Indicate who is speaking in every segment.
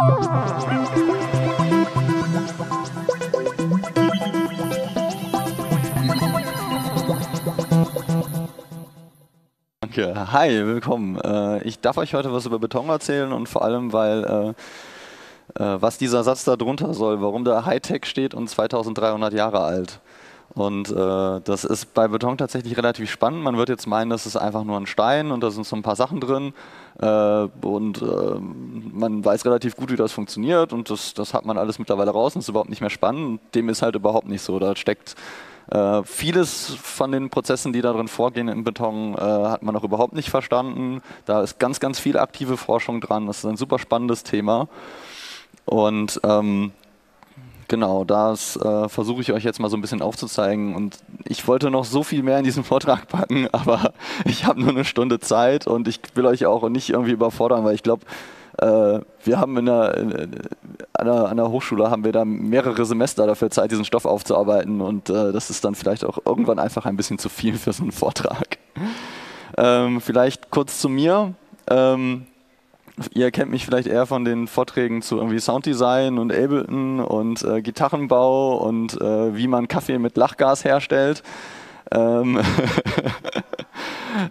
Speaker 1: Danke. Hi, willkommen. Äh, ich darf euch heute was über Beton erzählen und vor allem, weil äh, äh, was dieser Satz da drunter soll, warum da Hightech steht und 2300 Jahre alt. Und äh, das ist bei Beton tatsächlich relativ spannend. Man wird jetzt meinen, das ist einfach nur ein Stein und da sind so ein paar Sachen drin. Äh, und äh, man weiß relativ gut, wie das funktioniert und das, das hat man alles mittlerweile raus und ist überhaupt nicht mehr spannend. Dem ist halt überhaupt nicht so. Da steckt äh, vieles von den Prozessen, die darin vorgehen im Beton, äh, hat man noch überhaupt nicht verstanden. Da ist ganz, ganz viel aktive Forschung dran. Das ist ein super spannendes Thema. Und ähm, Genau, das äh, versuche ich euch jetzt mal so ein bisschen aufzuzeigen. Und ich wollte noch so viel mehr in diesen Vortrag packen, aber ich habe nur eine Stunde Zeit und ich will euch auch nicht irgendwie überfordern, weil ich glaube, äh, wir haben in der, an, der, an der Hochschule haben wir da mehrere Semester dafür Zeit, diesen Stoff aufzuarbeiten und äh, das ist dann vielleicht auch irgendwann einfach ein bisschen zu viel für so einen Vortrag. Ähm, vielleicht kurz zu mir. Ähm, Ihr kennt mich vielleicht eher von den Vorträgen zu irgendwie Sounddesign und Ableton und äh, Gitarrenbau und äh, wie man Kaffee mit Lachgas herstellt. Ähm äh,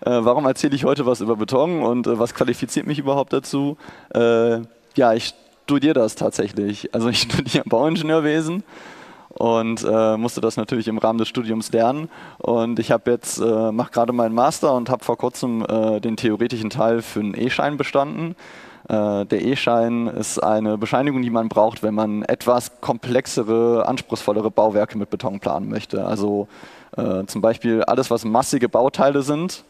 Speaker 1: warum erzähle ich heute was über Beton und äh, was qualifiziert mich überhaupt dazu? Äh, ja, ich studiere das tatsächlich. Also ich studiere Bauingenieurwesen und äh, musste das natürlich im Rahmen des Studiums lernen. Und ich habe jetzt äh, mache gerade meinen Master und habe vor kurzem äh, den theoretischen Teil für einen E-Schein bestanden. Äh, der E-Schein ist eine Bescheinigung, die man braucht, wenn man etwas komplexere, anspruchsvollere Bauwerke mit Beton planen möchte. Also äh, zum Beispiel alles, was massige Bauteile sind,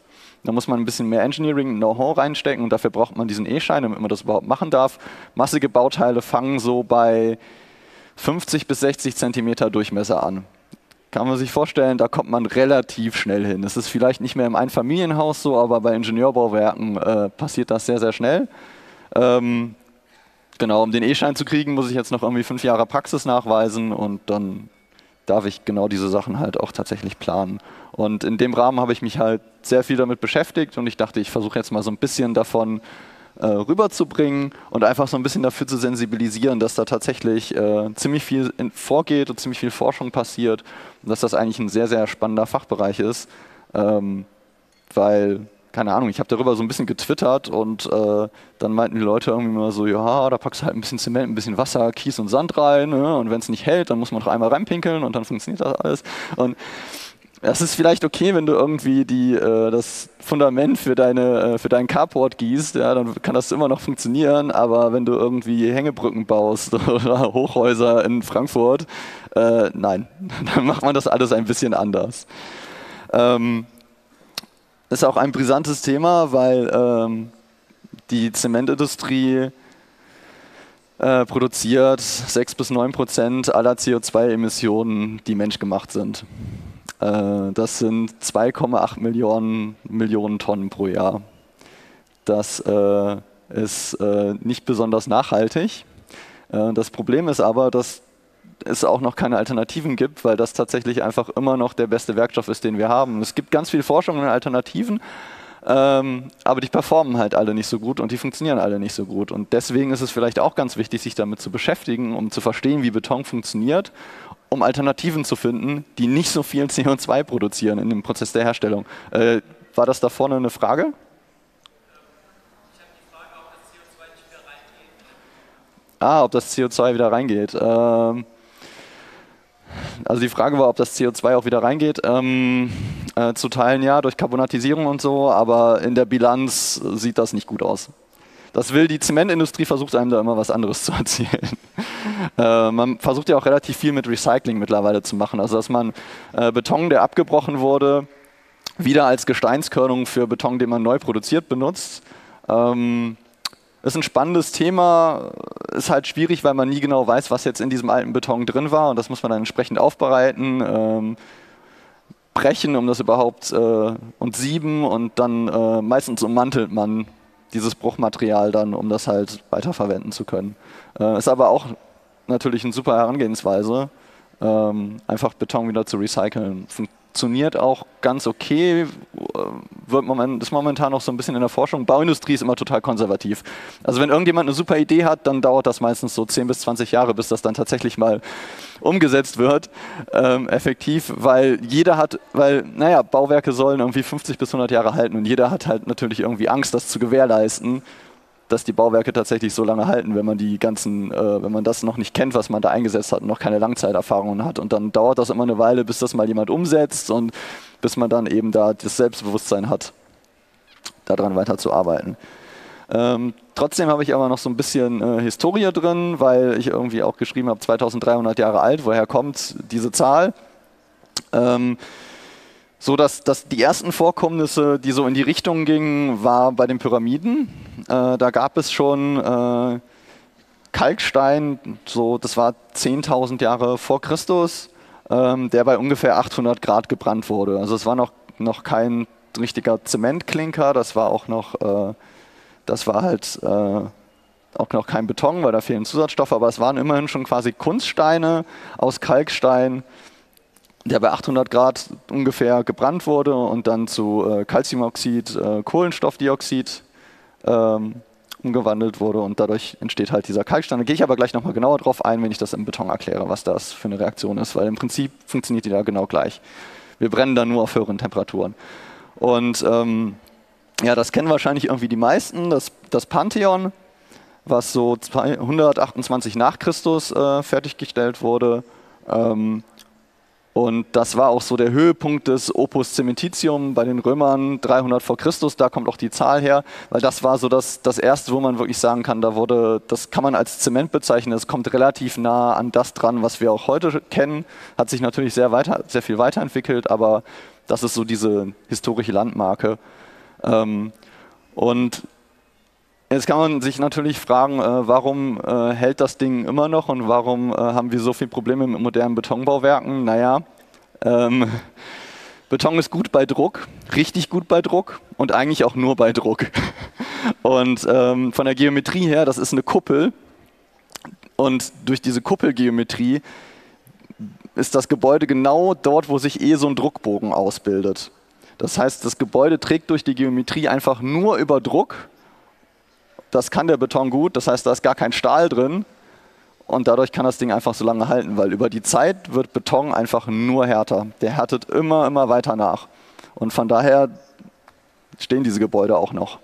Speaker 1: da muss man ein bisschen mehr Engineering-Know-how reinstecken und dafür braucht man diesen E-Schein, damit man das überhaupt machen darf. Massige Bauteile fangen so bei 50 bis 60 Zentimeter Durchmesser an. Kann man sich vorstellen, da kommt man relativ schnell hin. Es ist vielleicht nicht mehr im Einfamilienhaus so, aber bei Ingenieurbauwerken äh, passiert das sehr, sehr schnell. Ähm, genau, um den E-Schein zu kriegen, muss ich jetzt noch irgendwie fünf Jahre Praxis nachweisen und dann darf ich genau diese Sachen halt auch tatsächlich planen. Und in dem Rahmen habe ich mich halt sehr viel damit beschäftigt und ich dachte, ich versuche jetzt mal so ein bisschen davon äh, rüberzubringen und einfach so ein bisschen dafür zu sensibilisieren, dass da tatsächlich äh, ziemlich viel vorgeht und ziemlich viel Forschung passiert und dass das eigentlich ein sehr, sehr spannender Fachbereich ist, ähm, weil keine Ahnung, ich habe darüber so ein bisschen getwittert und äh, dann meinten die Leute irgendwie mal so, ja, da packst du halt ein bisschen Zement, ein bisschen Wasser, Kies und Sand rein ne? und wenn es nicht hält, dann muss man noch einmal reinpinkeln und dann funktioniert das alles. Und das ist vielleicht okay, wenn du irgendwie die, äh, das Fundament für, deine, äh, für deinen Carport gießt, ja, dann kann das immer noch funktionieren, aber wenn du irgendwie Hängebrücken baust oder Hochhäuser in Frankfurt, äh, nein, dann macht man das alles ein bisschen anders. Ähm, ist auch ein brisantes Thema, weil ähm, die Zementindustrie äh, produziert 6 bis 9 Prozent aller CO2-Emissionen, die menschgemacht sind. Äh, das sind 2,8 Millionen, Millionen Tonnen pro Jahr. Das äh, ist äh, nicht besonders nachhaltig. das Problem ist aber, dass es auch noch keine Alternativen gibt, weil das tatsächlich einfach immer noch der beste Werkstoff ist, den wir haben. Es gibt ganz viel Forschung in Alternativen, ähm, aber die performen halt alle nicht so gut und die funktionieren alle nicht so gut. Und deswegen ist es vielleicht auch ganz wichtig, sich damit zu beschäftigen, um zu verstehen, wie Beton funktioniert um Alternativen zu finden, die nicht so viel CO2 produzieren in dem Prozess der Herstellung. Äh, war das da vorne eine Frage? Ah, ob das CO2 wieder reingeht. Ähm, also die Frage war, ob das CO2 auch wieder reingeht. Ähm, äh, zu Teilen ja, durch Carbonatisierung und so, aber in der Bilanz sieht das nicht gut aus. Das will die Zementindustrie, versucht einem da immer was anderes zu erzählen. Äh, man versucht ja auch relativ viel mit Recycling mittlerweile zu machen. Also dass man äh, Beton, der abgebrochen wurde, wieder als Gesteinskörnung für Beton, den man neu produziert, benutzt. Ähm, ist ein spannendes Thema, ist halt schwierig, weil man nie genau weiß, was jetzt in diesem alten Beton drin war und das muss man dann entsprechend aufbereiten, ähm, brechen, um das überhaupt äh, und sieben und dann äh, meistens ummantelt man dieses Bruchmaterial dann, um das halt weiterverwenden zu können. Äh, ist aber auch natürlich eine super Herangehensweise, ähm, einfach Beton wieder zu recyceln. Fun funktioniert auch ganz okay, wird moment, ist momentan noch so ein bisschen in der Forschung. Bauindustrie ist immer total konservativ. Also wenn irgendjemand eine super Idee hat, dann dauert das meistens so 10 bis 20 Jahre, bis das dann tatsächlich mal umgesetzt wird, ähm, effektiv, weil jeder hat, weil, naja, Bauwerke sollen irgendwie 50 bis 100 Jahre halten und jeder hat halt natürlich irgendwie Angst, das zu gewährleisten dass die Bauwerke tatsächlich so lange halten, wenn man die ganzen, äh, wenn man das noch nicht kennt, was man da eingesetzt hat und noch keine Langzeiterfahrungen hat. Und dann dauert das immer eine Weile, bis das mal jemand umsetzt und bis man dann eben da das Selbstbewusstsein hat, daran weiterzuarbeiten. Ähm, trotzdem habe ich aber noch so ein bisschen äh, Historie drin, weil ich irgendwie auch geschrieben habe, 2300 Jahre alt, woher kommt diese Zahl? Ähm, so dass, dass die ersten Vorkommnisse, die so in die Richtung gingen, war bei den Pyramiden. Äh, da gab es schon äh, Kalkstein, so das war 10.000 Jahre vor Christus, ähm, der bei ungefähr 800 Grad gebrannt wurde. Also es war noch, noch kein richtiger Zementklinker, das war auch noch, äh, das war halt äh, auch noch kein Beton, weil da fehlen Zusatzstoffe, aber es waren immerhin schon quasi Kunststeine aus Kalkstein der bei 800 Grad ungefähr gebrannt wurde und dann zu äh, Calciumoxid, äh, Kohlenstoffdioxid ähm, umgewandelt wurde und dadurch entsteht halt dieser Kalkstein. Da gehe ich aber gleich nochmal genauer drauf ein, wenn ich das im Beton erkläre, was das für eine Reaktion ist, weil im Prinzip funktioniert die da genau gleich. Wir brennen da nur auf höheren Temperaturen. Und ähm, ja, das kennen wahrscheinlich irgendwie die meisten, das, das Pantheon, was so 128 nach Christus äh, fertiggestellt wurde. Ähm, und das war auch so der Höhepunkt des Opus Cementitium bei den Römern 300 vor Christus. Da kommt auch die Zahl her, weil das war so das, das erste, wo man wirklich sagen kann, da wurde, das kann man als Zement bezeichnen. Es kommt relativ nah an das dran, was wir auch heute kennen. Hat sich natürlich sehr weiter, sehr viel weiterentwickelt, aber das ist so diese historische Landmarke. Ähm, und Jetzt kann man sich natürlich fragen, äh, warum äh, hält das Ding immer noch und warum äh, haben wir so viele Probleme mit modernen Betonbauwerken? Naja, ähm, Beton ist gut bei Druck, richtig gut bei Druck und eigentlich auch nur bei Druck. Und ähm, von der Geometrie her, das ist eine Kuppel und durch diese Kuppelgeometrie ist das Gebäude genau dort, wo sich eh so ein Druckbogen ausbildet. Das heißt, das Gebäude trägt durch die Geometrie einfach nur über Druck das kann der Beton gut, das heißt, da ist gar kein Stahl drin und dadurch kann das Ding einfach so lange halten, weil über die Zeit wird Beton einfach nur härter. Der härtet immer, immer weiter nach. Und von daher stehen diese Gebäude auch noch.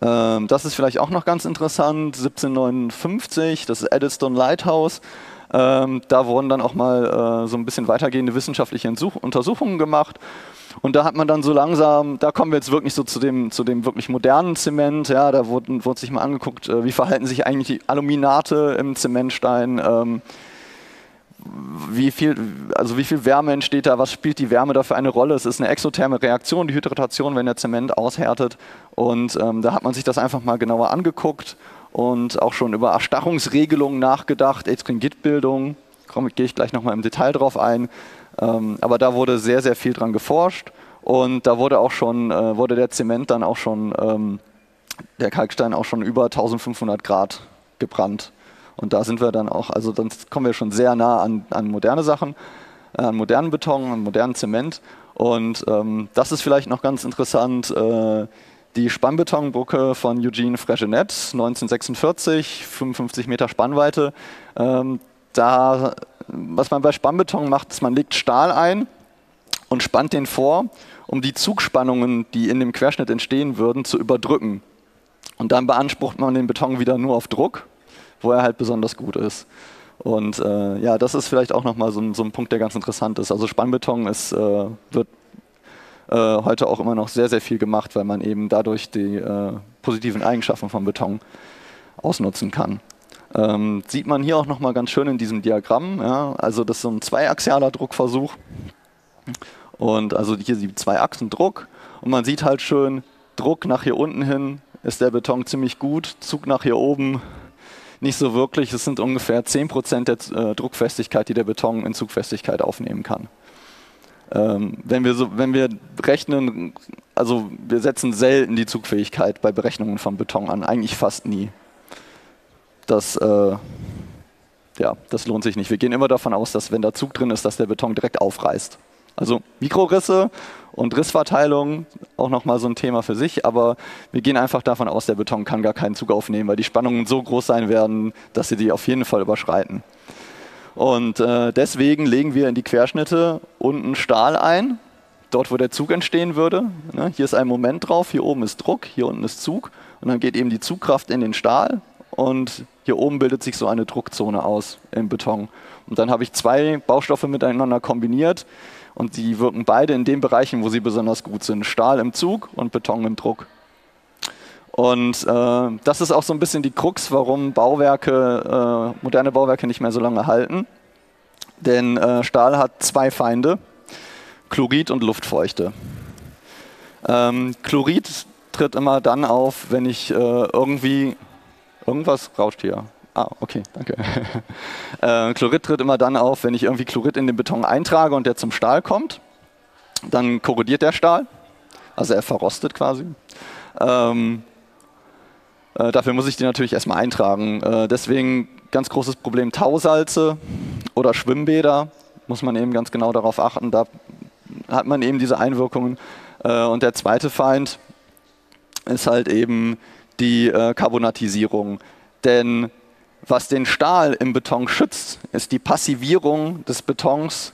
Speaker 1: Ähm, das ist vielleicht auch noch ganz interessant, 1759, das ist Eddystone Lighthouse. Ähm, da wurden dann auch mal äh, so ein bisschen weitergehende wissenschaftliche Untersuchungen gemacht und da hat man dann so langsam, da kommen wir jetzt wirklich so zu dem, zu dem wirklich modernen Zement. Ja, da wurde, wurde sich mal angeguckt, äh, wie verhalten sich eigentlich die Aluminate im Zementstein. Ähm, wie viel, also wie viel Wärme entsteht da, was spielt die Wärme da für eine Rolle? Es ist eine exotherme Reaktion, die Hydratation, wenn der Zement aushärtet. Und ähm, da hat man sich das einfach mal genauer angeguckt und auch schon über Erstarrungsregelungen nachgedacht, Etringitbildung, gehe ich gleich nochmal im Detail drauf ein. Ähm, aber da wurde sehr, sehr viel dran geforscht und da wurde auch schon, äh, wurde der Zement dann auch schon, ähm, der Kalkstein auch schon über 1500 Grad gebrannt. Und da sind wir dann auch, also dann kommen wir schon sehr nah an, an moderne Sachen, äh, an modernen Beton, an modernen Zement. Und ähm, das ist vielleicht noch ganz interessant. Äh, die Spannbetonbrücke von Eugene Fregenet, 1946, 55 Meter Spannweite. Ähm, da was man bei Spannbeton macht, ist, man legt Stahl ein und spannt den vor, um die Zugspannungen, die in dem Querschnitt entstehen würden, zu überdrücken. Und dann beansprucht man den Beton wieder nur auf Druck, wo er halt besonders gut ist. Und äh, ja, das ist vielleicht auch nochmal so, so ein Punkt, der ganz interessant ist. Also Spannbeton ist, äh, wird äh, heute auch immer noch sehr, sehr viel gemacht, weil man eben dadurch die äh, positiven Eigenschaften von Beton ausnutzen kann. Ähm, sieht man hier auch nochmal ganz schön in diesem Diagramm. Ja? Also das ist so ein zweiaxialer Druckversuch. Und also hier die zwei Achsen Druck. Und man sieht halt schön, Druck nach hier unten hin ist der Beton ziemlich gut, Zug nach hier oben nicht so wirklich. Es sind ungefähr 10% der äh, Druckfestigkeit, die der Beton in Zugfestigkeit aufnehmen kann. Ähm, wenn, wir so, wenn wir rechnen, also wir setzen selten die Zugfähigkeit bei Berechnungen von Beton an, eigentlich fast nie das, äh, ja, das lohnt sich nicht. Wir gehen immer davon aus, dass wenn da Zug drin ist, dass der Beton direkt aufreißt. Also Mikrorisse und Rissverteilung auch nochmal so ein Thema für sich, aber wir gehen einfach davon aus, der Beton kann gar keinen Zug aufnehmen, weil die Spannungen so groß sein werden, dass sie die auf jeden Fall überschreiten. Und äh, deswegen legen wir in die Querschnitte unten Stahl ein, dort wo der Zug entstehen würde. Ne? Hier ist ein Moment drauf, hier oben ist Druck, hier unten ist Zug und dann geht eben die Zugkraft in den Stahl und hier oben bildet sich so eine Druckzone aus im Beton. Und dann habe ich zwei Baustoffe miteinander kombiniert und die wirken beide in den Bereichen, wo sie besonders gut sind. Stahl im Zug und Beton im Druck. Und äh, das ist auch so ein bisschen die Krux, warum Bauwerke, äh, moderne Bauwerke nicht mehr so lange halten. Denn äh, Stahl hat zwei Feinde, Chlorid und Luftfeuchte. Ähm, Chlorid tritt immer dann auf, wenn ich äh, irgendwie, irgendwas rauscht hier, Ah, okay, danke. äh, Chlorid tritt immer dann auf, wenn ich irgendwie Chlorid in den Beton eintrage und der zum Stahl kommt. Dann korrodiert der Stahl, also er verrostet quasi. Ähm, äh, dafür muss ich die natürlich erstmal eintragen. Äh, deswegen ganz großes Problem Tausalze oder Schwimmbäder. Muss man eben ganz genau darauf achten. Da hat man eben diese Einwirkungen. Äh, und der zweite Feind ist halt eben die äh, Carbonatisierung. Denn was den Stahl im Beton schützt, ist die Passivierung des Betons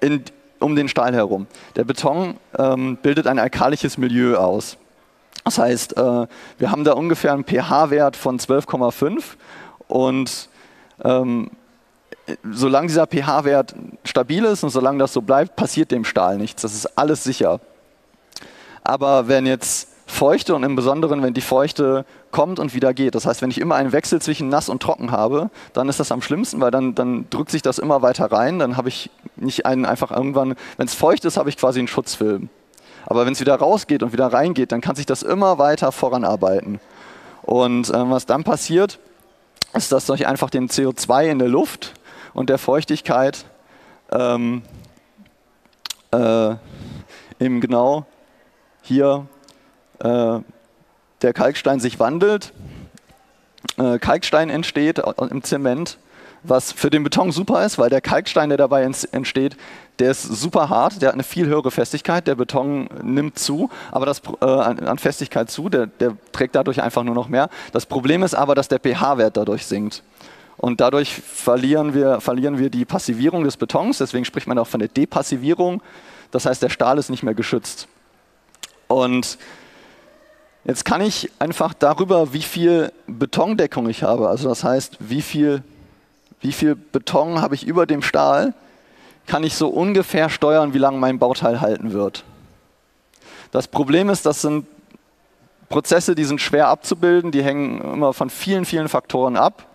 Speaker 1: in, um den Stahl herum. Der Beton ähm, bildet ein alkalisches Milieu aus. Das heißt, äh, wir haben da ungefähr einen pH-Wert von 12,5 und ähm, solange dieser pH-Wert stabil ist und solange das so bleibt, passiert dem Stahl nichts. Das ist alles sicher. Aber wenn jetzt Feuchte und im Besonderen, wenn die Feuchte kommt und wieder geht. Das heißt, wenn ich immer einen Wechsel zwischen nass und trocken habe, dann ist das am schlimmsten, weil dann, dann drückt sich das immer weiter rein. Dann habe ich nicht einen einfach irgendwann, wenn es feucht ist, habe ich quasi einen Schutzfilm. Aber wenn es wieder rausgeht und wieder reingeht, dann kann sich das immer weiter voranarbeiten. Und äh, was dann passiert, ist, dass durch einfach den CO2 in der Luft und der Feuchtigkeit ähm, äh, eben genau hier äh, der Kalkstein sich wandelt, äh, Kalkstein entsteht im Zement, was für den Beton super ist, weil der Kalkstein, der dabei entsteht, der ist super hart, der hat eine viel höhere Festigkeit, der Beton nimmt zu, aber das äh, an Festigkeit zu, der, der trägt dadurch einfach nur noch mehr. Das Problem ist aber, dass der pH-Wert dadurch sinkt. Und dadurch verlieren wir, verlieren wir die Passivierung des Betons, deswegen spricht man auch von der Depassivierung. Das heißt, der Stahl ist nicht mehr geschützt. Und Jetzt kann ich einfach darüber, wie viel Betondeckung ich habe, also das heißt, wie viel, wie viel Beton habe ich über dem Stahl, kann ich so ungefähr steuern, wie lange mein Bauteil halten wird. Das Problem ist, das sind Prozesse, die sind schwer abzubilden, die hängen immer von vielen, vielen Faktoren ab.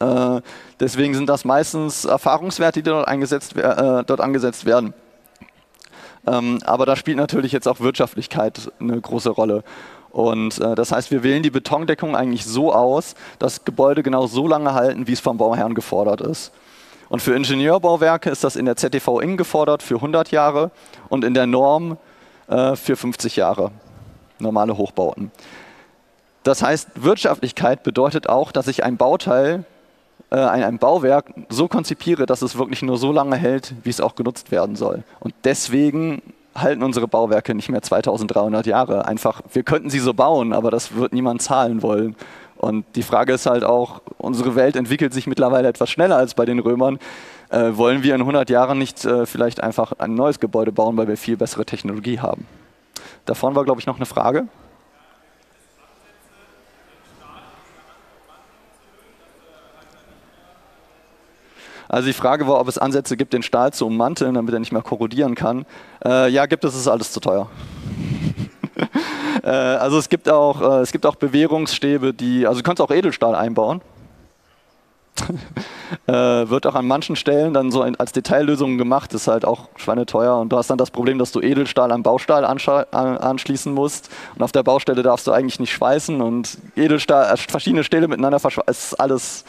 Speaker 1: Äh, deswegen sind das meistens Erfahrungswerte, die dort, eingesetzt, äh, dort angesetzt werden. Ähm, aber da spielt natürlich jetzt auch Wirtschaftlichkeit eine große Rolle. Und äh, das heißt, wir wählen die Betondeckung eigentlich so aus, dass Gebäude genau so lange halten, wie es vom Bauherrn gefordert ist. Und für Ingenieurbauwerke ist das in der ZTV IN gefordert für 100 Jahre und in der Norm äh, für 50 Jahre. Normale Hochbauten. Das heißt, Wirtschaftlichkeit bedeutet auch, dass ich ein Bauteil, äh, ein, ein Bauwerk so konzipiere, dass es wirklich nur so lange hält, wie es auch genutzt werden soll. Und deswegen halten unsere Bauwerke nicht mehr 2300 Jahre. Einfach, wir könnten sie so bauen, aber das wird niemand zahlen wollen. Und die Frage ist halt auch, unsere Welt entwickelt sich mittlerweile etwas schneller als bei den Römern. Äh, wollen wir in 100 Jahren nicht äh, vielleicht einfach ein neues Gebäude bauen, weil wir viel bessere Technologie haben? Davon war, glaube ich, noch eine Frage. Also die Frage war, ob es Ansätze gibt, den Stahl zu ummanteln, damit er nicht mehr korrodieren kann. Äh, ja, gibt es, ist alles zu teuer. äh, also es gibt auch, äh, es gibt auch Bewährungsstäbe, die, also du kannst auch Edelstahl einbauen. äh, wird auch an manchen Stellen dann so als Detaillösung gemacht, ist halt auch schweineteuer und du hast dann das Problem, dass du Edelstahl am Baustahl anschließen musst und auf der Baustelle darfst du eigentlich nicht schweißen und Edelstahl, äh, verschiedene Stähle miteinander verschweißen, ist alles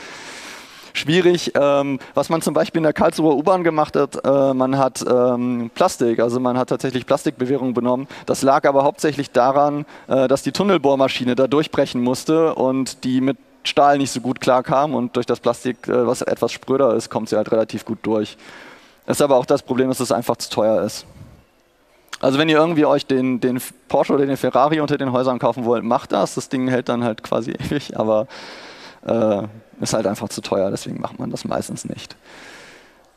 Speaker 1: schwierig. Ähm, was man zum Beispiel in der Karlsruher U-Bahn gemacht hat, äh, man hat ähm, Plastik, also man hat tatsächlich Plastikbewährung benommen. Das lag aber hauptsächlich daran, äh, dass die Tunnelbohrmaschine da durchbrechen musste und die mit Stahl nicht so gut klarkam und durch das Plastik, äh, was etwas spröder ist, kommt sie halt relativ gut durch. ist aber auch das Problem, dass es einfach zu teuer ist. Also wenn ihr irgendwie euch den, den Porsche oder den Ferrari unter den Häusern kaufen wollt, macht das. Das Ding hält dann halt quasi ewig, aber äh, ist halt einfach zu teuer, deswegen macht man das meistens nicht.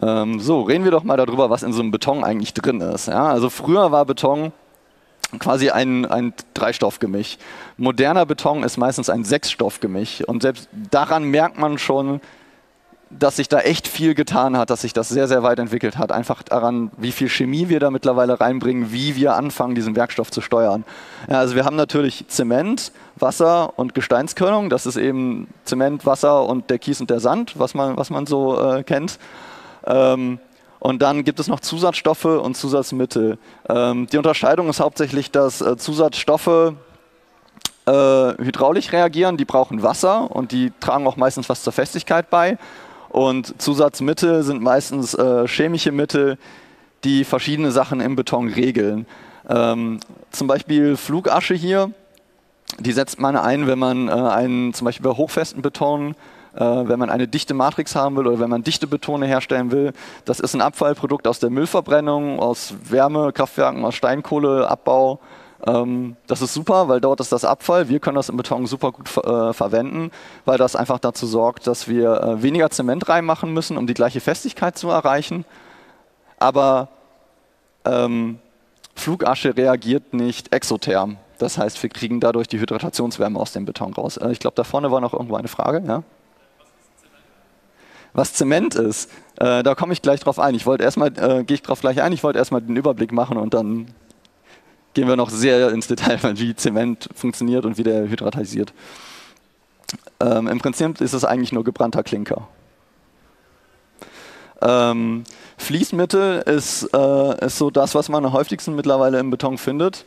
Speaker 1: Ähm, so, reden wir doch mal darüber, was in so einem Beton eigentlich drin ist. Ja? Also früher war Beton quasi ein, ein Dreistoffgemisch. Moderner Beton ist meistens ein Sechsstoffgemisch. Und selbst daran merkt man schon, dass sich da echt viel getan hat, dass sich das sehr, sehr weit entwickelt hat. Einfach daran, wie viel Chemie wir da mittlerweile reinbringen, wie wir anfangen, diesen Werkstoff zu steuern. Ja, also wir haben natürlich Zement, Wasser und Gesteinskörnung. Das ist eben Zement, Wasser und der Kies und der Sand, was man, was man so äh, kennt. Ähm, und dann gibt es noch Zusatzstoffe und Zusatzmittel. Ähm, die Unterscheidung ist hauptsächlich, dass äh, Zusatzstoffe äh, hydraulisch reagieren, die brauchen Wasser und die tragen auch meistens was zur Festigkeit bei. Und Zusatzmittel sind meistens äh, chemische Mittel, die verschiedene Sachen im Beton regeln. Ähm, zum Beispiel Flugasche hier, die setzt man ein, wenn man äh, einen zum Beispiel bei hochfesten Beton äh, wenn man eine dichte Matrix haben will oder wenn man dichte Betone herstellen will. Das ist ein Abfallprodukt aus der Müllverbrennung, aus Wärmekraftwerken, aus Steinkohleabbau. Ähm, das ist super, weil dort ist das Abfall. Wir können das im Beton super gut äh, verwenden, weil das einfach dazu sorgt, dass wir äh, weniger Zement reinmachen müssen, um die gleiche Festigkeit zu erreichen. Aber ähm, Flugasche reagiert nicht exotherm. Das heißt, wir kriegen dadurch die Hydratationswärme aus dem Beton raus. Äh, ich glaube, da vorne war noch irgendwo eine Frage. Ja? Was Zement ist, äh, da komme ich gleich drauf ein. Ich wollte erstmal, äh, gehe ich drauf gleich ein, ich wollte erstmal den Überblick machen und dann gehen wir noch sehr ins Detail, wie Zement funktioniert und wie der hydratisiert. Ähm, Im Prinzip ist es eigentlich nur gebrannter Klinker. Ähm, Fließmittel ist, äh, ist so das, was man am häufigsten mittlerweile im Beton findet.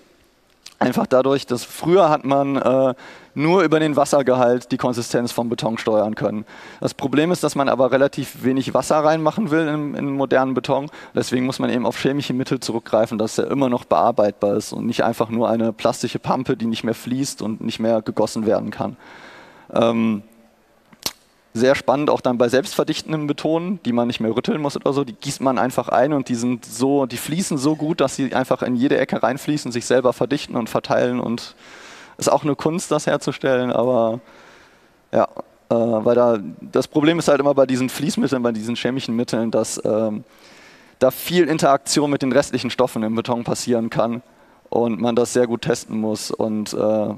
Speaker 1: Einfach dadurch, dass früher hat man äh, nur über den Wassergehalt die Konsistenz vom Beton steuern können. Das Problem ist, dass man aber relativ wenig Wasser reinmachen will in, in modernen Beton. Deswegen muss man eben auf chemische Mittel zurückgreifen, dass er immer noch bearbeitbar ist und nicht einfach nur eine plastische Pampe, die nicht mehr fließt und nicht mehr gegossen werden kann. Ähm, sehr spannend auch dann bei selbstverdichtenden Betonen, die man nicht mehr rütteln muss oder so, die gießt man einfach ein und die sind so, die fließen so gut, dass sie einfach in jede Ecke reinfließen, sich selber verdichten und verteilen und ist auch eine Kunst, das herzustellen, aber ja, äh, weil da das Problem ist halt immer bei diesen Fließmitteln, bei diesen chemischen Mitteln, dass ähm, da viel Interaktion mit den restlichen Stoffen im Beton passieren kann und man das sehr gut testen muss und äh,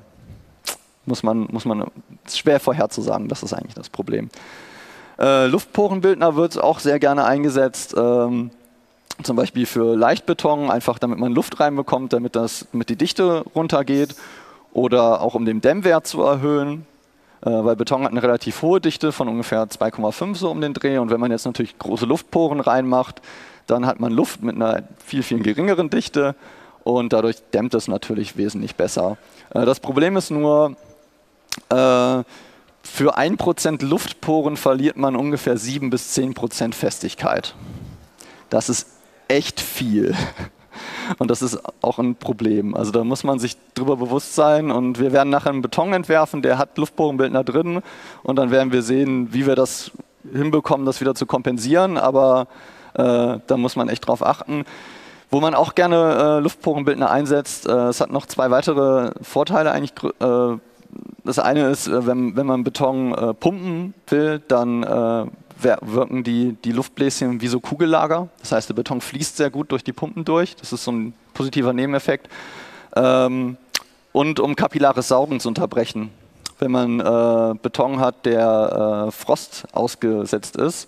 Speaker 1: muss man, muss man, schwer vorherzusagen, das ist eigentlich das Problem. Äh, Luftporenbildner wird auch sehr gerne eingesetzt, ähm, zum Beispiel für Leichtbeton, einfach damit man Luft reinbekommt, damit, das, damit die Dichte runtergeht oder auch um den Dämmwert zu erhöhen, äh, weil Beton hat eine relativ hohe Dichte von ungefähr 2,5 so um den Dreh und wenn man jetzt natürlich große Luftporen reinmacht, dann hat man Luft mit einer viel, viel geringeren Dichte und dadurch dämmt es natürlich wesentlich besser. Äh, das Problem ist nur, äh, für 1% Luftporen verliert man ungefähr 7 bis 10% Festigkeit. Das ist echt viel. Und das ist auch ein Problem. Also da muss man sich drüber bewusst sein. Und wir werden nachher einen Beton entwerfen, der hat Luftporenbildner drin. Und dann werden wir sehen, wie wir das hinbekommen, das wieder zu kompensieren. Aber äh, da muss man echt drauf achten. Wo man auch gerne äh, Luftporenbildner einsetzt, äh, es hat noch zwei weitere Vorteile eigentlich äh, das eine ist, äh, wenn, wenn man Beton äh, pumpen will, dann äh, wirken die, die Luftbläschen wie so Kugellager. Das heißt, der Beton fließt sehr gut durch die Pumpen durch. Das ist so ein positiver Nebeneffekt. Ähm, und um kapillares Saugen zu unterbrechen. Wenn man äh, Beton hat, der äh, Frost ausgesetzt ist,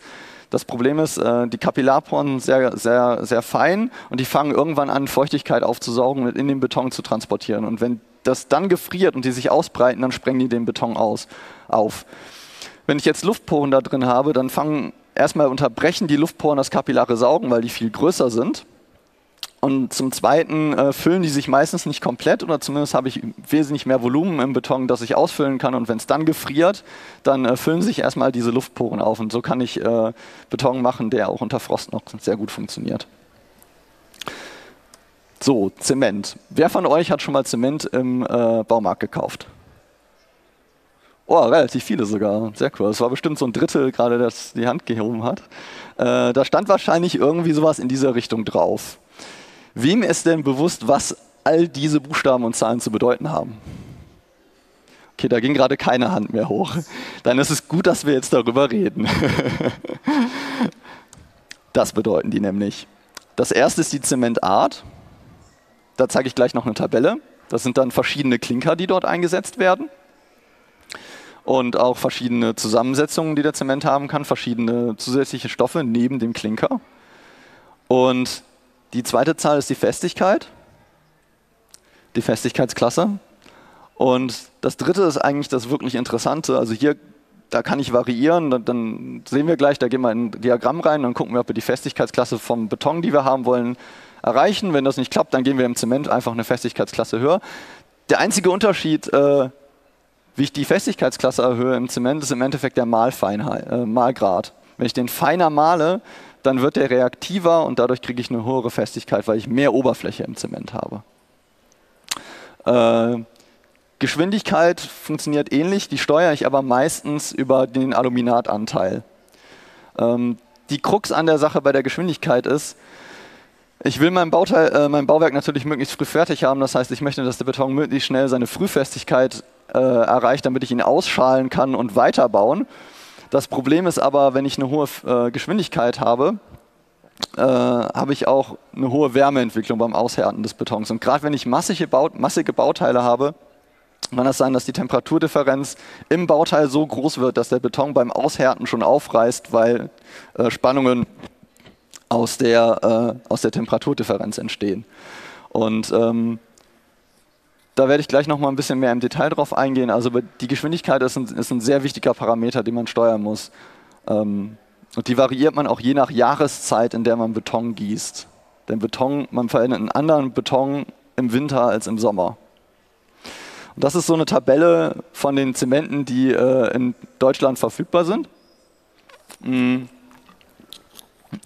Speaker 1: das Problem ist, äh, die Kapillarporen sind sehr, sehr, sehr fein und die fangen irgendwann an, Feuchtigkeit aufzusaugen und in den Beton zu transportieren. Und wenn das dann gefriert und die sich ausbreiten, dann sprengen die den Beton aus, auf. Wenn ich jetzt Luftporen da drin habe, dann fangen erstmal unterbrechen die Luftporen das kapillare Saugen, weil die viel größer sind. Und zum Zweiten äh, füllen die sich meistens nicht komplett oder zumindest habe ich wesentlich mehr Volumen im Beton, das ich ausfüllen kann. Und wenn es dann gefriert, dann äh, füllen sich erstmal diese Luftporen auf. Und so kann ich äh, Beton machen, der auch unter Frost noch sehr gut funktioniert. So, Zement. Wer von euch hat schon mal Zement im äh, Baumarkt gekauft? Oh, relativ viele sogar. Sehr cool. Das war bestimmt so ein Drittel gerade, das die Hand gehoben hat. Äh, da stand wahrscheinlich irgendwie sowas in dieser Richtung drauf. Wem ist denn bewusst, was all diese Buchstaben und Zahlen zu bedeuten haben? Okay, da ging gerade keine Hand mehr hoch. Dann ist es gut, dass wir jetzt darüber reden. Das bedeuten die nämlich. Das erste ist die Zementart. Da zeige ich gleich noch eine Tabelle. Das sind dann verschiedene Klinker, die dort eingesetzt werden und auch verschiedene Zusammensetzungen, die der Zement haben kann, verschiedene zusätzliche Stoffe neben dem Klinker. Und die zweite Zahl ist die Festigkeit, die Festigkeitsklasse. Und das dritte ist eigentlich das wirklich Interessante. Also hier, da kann ich variieren, dann, dann sehen wir gleich, da gehen wir in ein Diagramm rein, dann gucken wir, ob wir die Festigkeitsklasse vom Beton, die wir haben wollen, erreichen. Wenn das nicht klappt, dann gehen wir im Zement einfach eine Festigkeitsklasse höher. Der einzige Unterschied äh, wie ich die Festigkeitsklasse erhöhe im Zement, ist im Endeffekt der Malfeinheit, äh, Malgrad. Wenn ich den feiner male, dann wird der reaktiver und dadurch kriege ich eine höhere Festigkeit, weil ich mehr Oberfläche im Zement habe. Äh, Geschwindigkeit funktioniert ähnlich, die steuere ich aber meistens über den Aluminatanteil. Ähm, die Krux an der Sache bei der Geschwindigkeit ist, ich will mein, Bauteil, äh, mein Bauwerk natürlich möglichst früh fertig haben. Das heißt, ich möchte, dass der Beton möglichst schnell seine Frühfestigkeit äh, erreicht, damit ich ihn ausschalen kann und weiterbauen. Das Problem ist aber, wenn ich eine hohe äh, Geschwindigkeit habe, äh, habe ich auch eine hohe Wärmeentwicklung beim Aushärten des Betons. Und gerade wenn ich massige, Baut massige Bauteile habe, kann es sein, dass die Temperaturdifferenz im Bauteil so groß wird, dass der Beton beim Aushärten schon aufreißt, weil äh, Spannungen aus der, äh, aus der Temperaturdifferenz entstehen. Und ähm, da werde ich gleich noch mal ein bisschen mehr im Detail drauf eingehen. Also die Geschwindigkeit ist ein, ist ein sehr wichtiger Parameter, den man steuern muss. Ähm, und die variiert man auch je nach Jahreszeit, in der man Beton gießt. Denn Beton, man verwendet einen anderen Beton im Winter als im Sommer. Und das ist so eine Tabelle von den Zementen, die äh, in Deutschland verfügbar sind. Mhm.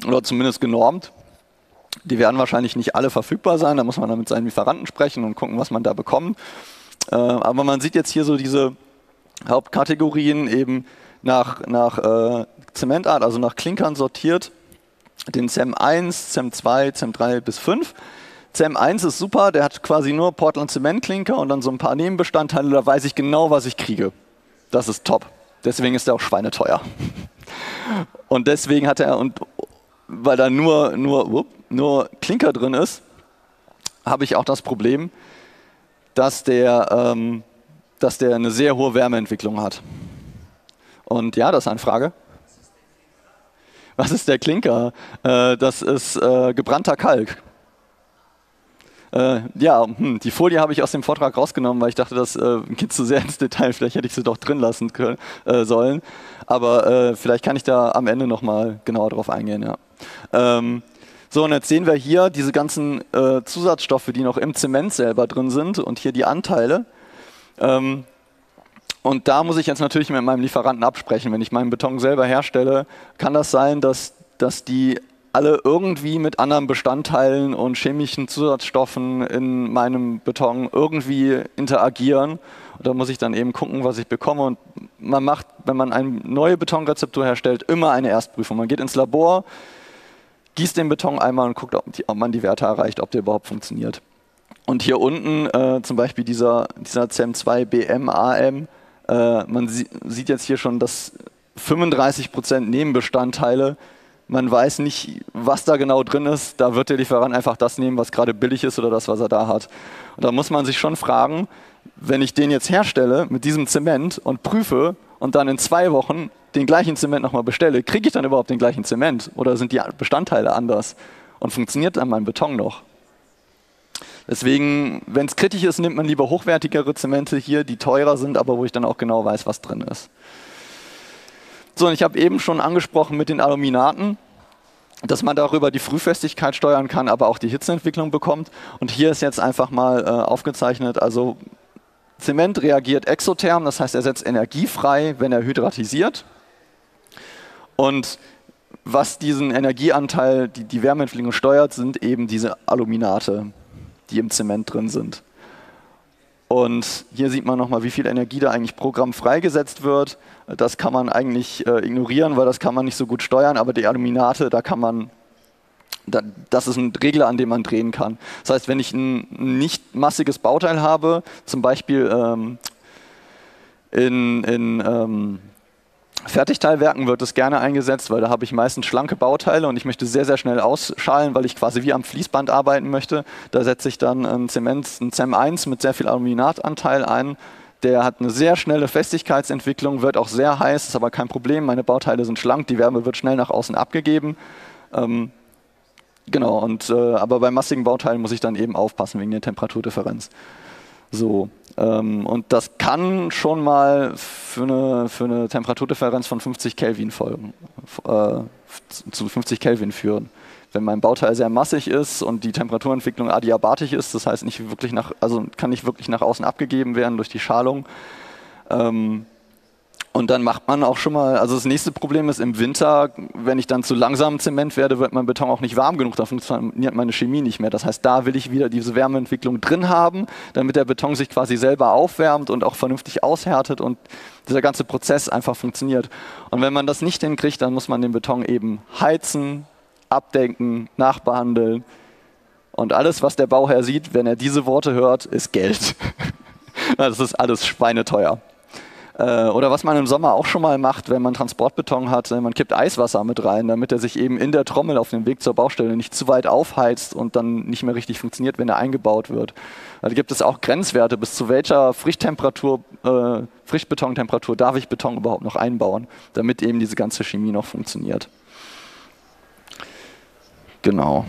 Speaker 1: Oder zumindest genormt. Die werden wahrscheinlich nicht alle verfügbar sein, da muss man dann mit seinen Lieferanten sprechen und gucken, was man da bekommt. Äh, aber man sieht jetzt hier so diese Hauptkategorien eben nach, nach äh, Zementart, also nach Klinkern sortiert. Den CEM 1, CEM 2, CEM 3 bis 5. CEM 1 ist super, der hat quasi nur Portland Zementklinker und dann so ein paar Nebenbestandteile, da weiß ich genau, was ich kriege. Das ist top. Deswegen ist er auch schweineteuer. Und deswegen hat er, und weil da nur, nur, nur Klinker drin ist, habe ich auch das Problem, dass der, ähm, dass der eine sehr hohe Wärmeentwicklung hat. Und ja, das ist eine Frage. Was ist der Klinker? Äh, das ist äh, gebrannter Kalk. Äh, ja, hm, die Folie habe ich aus dem Vortrag rausgenommen, weil ich dachte, das äh, geht zu sehr ins Detail. Vielleicht hätte ich sie doch drin lassen können, äh, sollen. Aber äh, vielleicht kann ich da am Ende nochmal genauer drauf eingehen. Ja. Ähm, so, und jetzt sehen wir hier diese ganzen äh, Zusatzstoffe, die noch im Zement selber drin sind und hier die Anteile. Ähm, und da muss ich jetzt natürlich mit meinem Lieferanten absprechen. Wenn ich meinen Beton selber herstelle, kann das sein, dass, dass die alle irgendwie mit anderen Bestandteilen und chemischen Zusatzstoffen in meinem Beton irgendwie interagieren. Und da muss ich dann eben gucken, was ich bekomme. Und man macht, wenn man eine neue Betonrezeptur herstellt, immer eine Erstprüfung. Man geht ins Labor, gießt den Beton einmal und guckt, ob, die, ob man die Werte erreicht, ob der überhaupt funktioniert. Und hier unten äh, zum Beispiel dieser, dieser CM2 BM AM, äh, man sie, sieht jetzt hier schon, dass 35% Nebenbestandteile man weiß nicht, was da genau drin ist. Da wird der Lieferant einfach das nehmen, was gerade billig ist oder das, was er da hat. Und da muss man sich schon fragen, wenn ich den jetzt herstelle mit diesem Zement und prüfe und dann in zwei Wochen den gleichen Zement nochmal bestelle, kriege ich dann überhaupt den gleichen Zement oder sind die Bestandteile anders und funktioniert dann mein Beton noch? Deswegen, wenn es kritisch ist, nimmt man lieber hochwertigere Zemente hier, die teurer sind, aber wo ich dann auch genau weiß, was drin ist. So, und ich habe eben schon angesprochen mit den Aluminaten, dass man darüber die Frühfestigkeit steuern kann, aber auch die Hitzeentwicklung bekommt. Und hier ist jetzt einfach mal äh, aufgezeichnet, also Zement reagiert exotherm, das heißt, er setzt Energie frei, wenn er hydratisiert. Und was diesen Energieanteil, die, die Wärmeentwicklung steuert, sind eben diese Aluminate, die im Zement drin sind. Und hier sieht man nochmal, wie viel Energie da eigentlich pro Gramm freigesetzt wird. Das kann man eigentlich äh, ignorieren, weil das kann man nicht so gut steuern, aber die Aluminate, da kann man das ist ein Regler, an dem man drehen kann. Das heißt, wenn ich ein nicht massiges Bauteil habe, zum Beispiel ähm, in, in ähm, Fertigteilwerken wird es gerne eingesetzt, weil da habe ich meistens schlanke Bauteile und ich möchte sehr, sehr schnell ausschalen, weil ich quasi wie am Fließband arbeiten möchte. Da setze ich dann ein Zement, ein CEM 1 mit sehr viel Aluminatanteil ein. Der hat eine sehr schnelle Festigkeitsentwicklung, wird auch sehr heiß, ist aber kein Problem. Meine Bauteile sind schlank, die Wärme wird schnell nach außen abgegeben. Ähm, Genau, und, äh, aber bei massigen Bauteilen muss ich dann eben aufpassen wegen der Temperaturdifferenz. So, ähm, und das kann schon mal für eine, für eine Temperaturdifferenz von 50 Kelvin folgen, äh, zu 50 Kelvin führen. Wenn mein Bauteil sehr massig ist und die Temperaturentwicklung adiabatisch ist, das heißt nicht wirklich nach, also kann nicht wirklich nach außen abgegeben werden durch die Schalung, ähm, und dann macht man auch schon mal, also das nächste Problem ist im Winter, wenn ich dann zu langsam Zement werde, wird mein Beton auch nicht warm genug, da funktioniert meine Chemie nicht mehr. Das heißt, da will ich wieder diese Wärmeentwicklung drin haben, damit der Beton sich quasi selber aufwärmt und auch vernünftig aushärtet und dieser ganze Prozess einfach funktioniert. Und wenn man das nicht hinkriegt, dann muss man den Beton eben heizen, abdenken, nachbehandeln. Und alles, was der Bauherr sieht, wenn er diese Worte hört, ist Geld. das ist alles schweineteuer. Äh, oder was man im Sommer auch schon mal macht, wenn man Transportbeton hat, äh, man kippt Eiswasser mit rein, damit er sich eben in der Trommel auf dem Weg zur Baustelle nicht zu weit aufheizt und dann nicht mehr richtig funktioniert, wenn er eingebaut wird. Da gibt es auch Grenzwerte, bis zu welcher Frischtemperatur, äh, Frischbetontemperatur darf ich Beton überhaupt noch einbauen, damit eben diese ganze Chemie noch funktioniert. Genau.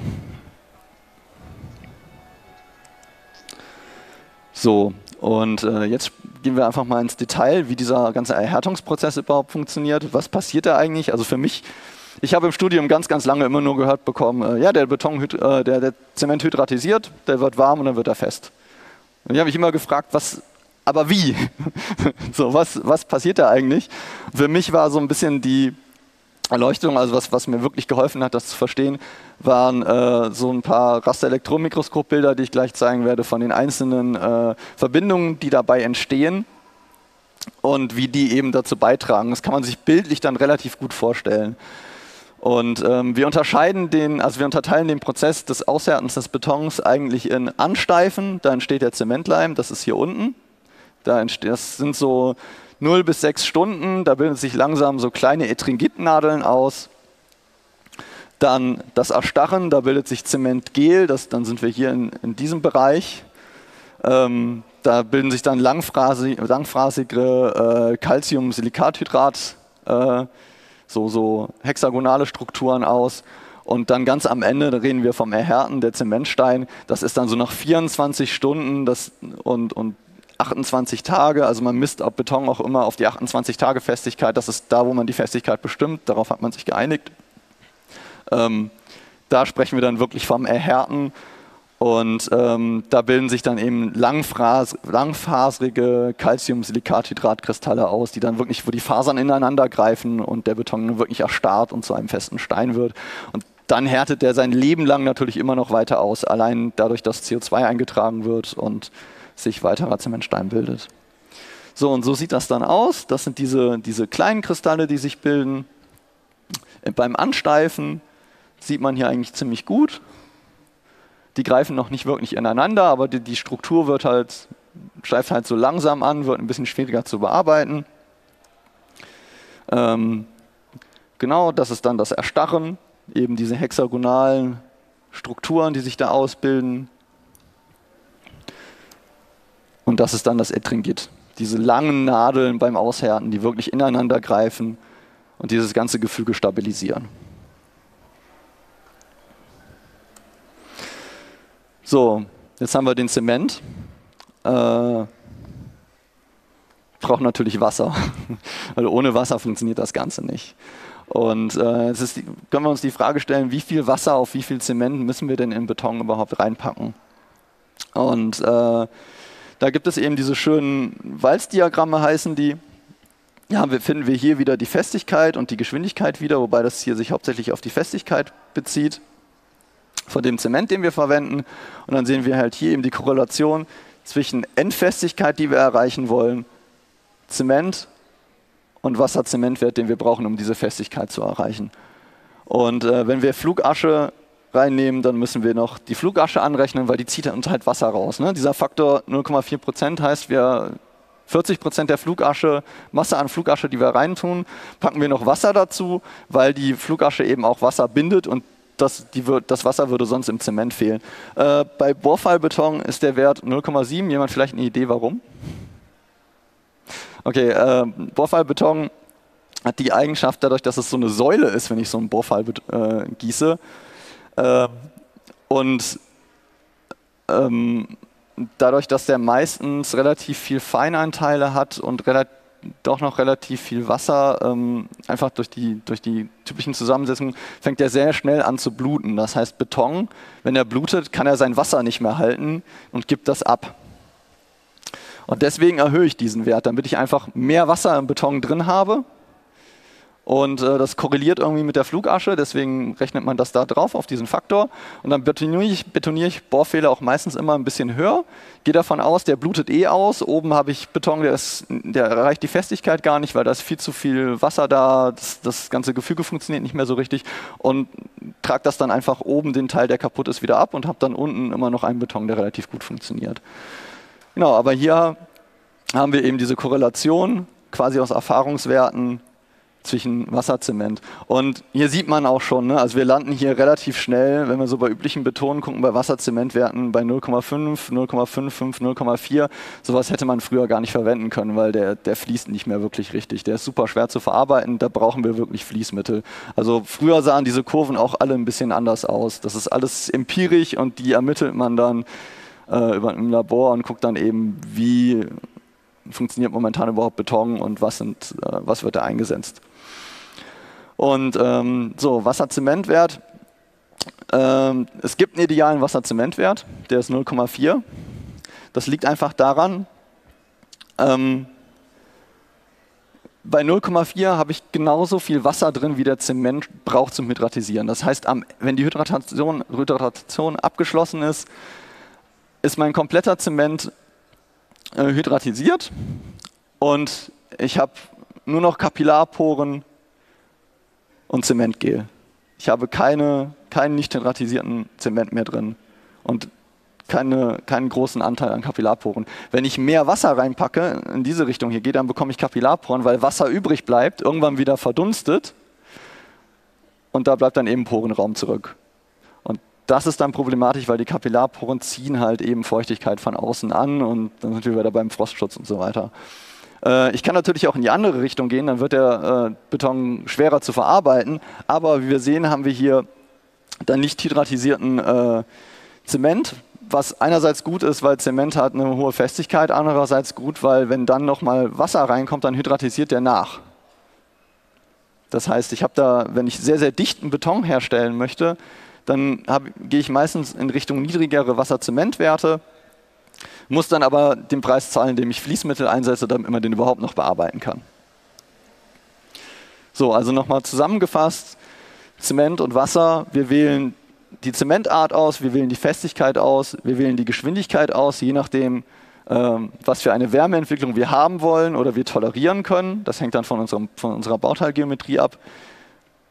Speaker 1: So, und äh, jetzt gehen wir einfach mal ins Detail, wie dieser ganze Erhärtungsprozess überhaupt funktioniert. Was passiert da eigentlich? Also für mich, ich habe im Studium ganz, ganz lange immer nur gehört bekommen, äh, ja, der Beton, äh, der, der Zement hydratisiert, der wird warm und dann wird er fest. Und ich habe mich immer gefragt, was, aber wie? so, was, was passiert da eigentlich? Für mich war so ein bisschen die Erleuchtung, also was, was mir wirklich geholfen hat, das zu verstehen, waren äh, so ein paar Raster-Elektronenmikroskopbilder, die ich gleich zeigen werde, von den einzelnen äh, Verbindungen, die dabei entstehen und wie die eben dazu beitragen. Das kann man sich bildlich dann relativ gut vorstellen. Und ähm, wir unterscheiden den, also wir unterteilen den Prozess des Aushärtens des Betons eigentlich in Ansteifen, da entsteht der Zementleim, das ist hier unten. Da entsteht, das sind so 0 bis 6 Stunden, da bilden sich langsam so kleine Etringitnadeln aus. Dann das Erstarren, da bildet sich Zementgel, das, dann sind wir hier in, in diesem Bereich. Ähm, da bilden sich dann langphrasig, äh, Calcium-Silikathydrat, äh, so, so hexagonale Strukturen aus. Und dann ganz am Ende, da reden wir vom Erhärten der Zementstein, das ist dann so nach 24 Stunden das, und, und 28 Tage, also man misst ab Beton auch immer auf die 28 Tage Festigkeit, das ist da, wo man die Festigkeit bestimmt, darauf hat man sich geeinigt. Ähm, da sprechen wir dann wirklich vom Erhärten. Und ähm, da bilden sich dann eben langfaserige Calcium-Silikathydrat-Kristalle aus, die dann wirklich, wo die Fasern ineinander greifen und der Beton wirklich erstarrt und zu einem festen Stein wird. Und dann härtet der sein Leben lang natürlich immer noch weiter aus, allein dadurch, dass CO2 eingetragen wird. Und sich weiterer Zementstein bildet. So, und so sieht das dann aus. Das sind diese, diese kleinen Kristalle, die sich bilden. Beim Ansteifen sieht man hier eigentlich ziemlich gut. Die greifen noch nicht wirklich ineinander, aber die, die Struktur wird halt, steift halt so langsam an, wird ein bisschen schwieriger zu bearbeiten. Ähm, genau, das ist dann das Erstarren, eben diese hexagonalen Strukturen, die sich da ausbilden. Und das ist dann das Etringit. Diese langen Nadeln beim Aushärten, die wirklich ineinander greifen und dieses ganze Gefüge stabilisieren. So, jetzt haben wir den Zement. Äh, braucht natürlich Wasser, weil ohne Wasser funktioniert das Ganze nicht. Und äh, jetzt die, können wir uns die Frage stellen, wie viel Wasser auf wie viel Zement müssen wir denn in Beton überhaupt reinpacken? Und äh, da gibt es eben diese schönen Walzdiagramme, heißen die. Ja, wir finden wir hier wieder die Festigkeit und die Geschwindigkeit wieder, wobei das hier sich hauptsächlich auf die Festigkeit bezieht von dem Zement, den wir verwenden. Und dann sehen wir halt hier eben die Korrelation zwischen Endfestigkeit, die wir erreichen wollen, Zement und Wasserzementwert, den wir brauchen, um diese Festigkeit zu erreichen. Und äh, wenn wir Flugasche reinnehmen, dann müssen wir noch die Flugasche anrechnen, weil die zieht uns halt Wasser raus. Ne? Dieser Faktor 0,4 Prozent heißt, wir 40 Prozent der Flugasche, Masse an Flugasche, die wir reintun, packen wir noch Wasser dazu, weil die Flugasche eben auch Wasser bindet und das, die, das Wasser würde sonst im Zement fehlen. Äh, bei Bohrfallbeton ist der Wert 0,7. Jemand vielleicht eine Idee, warum? Okay, äh, Bohrfallbeton hat die Eigenschaft, dadurch, dass es so eine Säule ist, wenn ich so einen Bohrfall äh, gieße. Äh, und ähm, dadurch, dass der meistens relativ viel Feinanteile hat und doch noch relativ viel Wasser, ähm, einfach durch die, durch die typischen Zusammensetzungen, fängt er sehr schnell an zu bluten. Das heißt, Beton, wenn er blutet, kann er sein Wasser nicht mehr halten und gibt das ab. Und deswegen erhöhe ich diesen Wert, damit ich einfach mehr Wasser im Beton drin habe und äh, das korreliert irgendwie mit der Flugasche, deswegen rechnet man das da drauf auf diesen Faktor. Und dann betoniere ich, betoniere ich Bohrfehler auch meistens immer ein bisschen höher. Gehe davon aus, der blutet eh aus. Oben habe ich Beton, der, ist, der erreicht die Festigkeit gar nicht, weil da ist viel zu viel Wasser da. Das, das ganze Gefüge funktioniert nicht mehr so richtig. Und trage das dann einfach oben den Teil, der kaputt ist, wieder ab und habe dann unten immer noch einen Beton, der relativ gut funktioniert. Genau, aber hier haben wir eben diese Korrelation quasi aus Erfahrungswerten zwischen Wasserzement. Und hier sieht man auch schon, ne, also wir landen hier relativ schnell, wenn wir so bei üblichen Betonen gucken, bei Wasserzementwerten bei 0,5, 0,55, 0,4. Sowas hätte man früher gar nicht verwenden können, weil der, der fließt nicht mehr wirklich richtig. Der ist super schwer zu verarbeiten, da brauchen wir wirklich Fließmittel. Also früher sahen diese Kurven auch alle ein bisschen anders aus. Das ist alles empirisch und die ermittelt man dann äh, im Labor und guckt dann eben, wie funktioniert momentan überhaupt Beton und was, sind, äh, was wird da eingesetzt. Und ähm, so, Wasserzementwert. Ähm, es gibt einen idealen Wasserzementwert, der ist 0,4. Das liegt einfach daran, ähm, bei 0,4 habe ich genauso viel Wasser drin, wie der Zement braucht zum Hydratisieren. Das heißt, wenn die Hydratation, Hydratation, abgeschlossen ist, ist mein kompletter Zement äh, hydratisiert und ich habe nur noch Kapillarporen und Zementgel. Ich habe keine, keinen nicht hydratisierten Zement mehr drin und keine, keinen großen Anteil an Kapillarporen. Wenn ich mehr Wasser reinpacke, in diese Richtung hier geht, dann bekomme ich Kapillarporen, weil Wasser übrig bleibt, irgendwann wieder verdunstet und da bleibt dann eben Porenraum zurück. Und das ist dann problematisch, weil die Kapillarporen ziehen halt eben Feuchtigkeit von außen an und dann sind wir wieder beim Frostschutz und so weiter. Äh, ich kann natürlich auch in die andere Richtung gehen, dann wird der äh, Beton schwerer zu verarbeiten. Aber wie wir sehen, haben wir hier dann nicht hydratisierten äh, Zement, was einerseits gut ist, weil Zement hat eine hohe Festigkeit, andererseits gut, weil wenn dann nochmal Wasser reinkommt, dann hydratisiert der nach. Das heißt, ich habe da, wenn ich sehr, sehr dichten Beton herstellen möchte, dann gehe ich meistens in Richtung niedrigere Wasser-Zement-Werte muss dann aber den Preis zahlen, indem ich Fließmittel einsetze, damit man den überhaupt noch bearbeiten kann. So, also nochmal zusammengefasst, Zement und Wasser, wir wählen die Zementart aus, wir wählen die Festigkeit aus, wir wählen die Geschwindigkeit aus, je nachdem, ähm, was für eine Wärmeentwicklung wir haben wollen oder wir tolerieren können. Das hängt dann von, unserem, von unserer Bauteilgeometrie ab.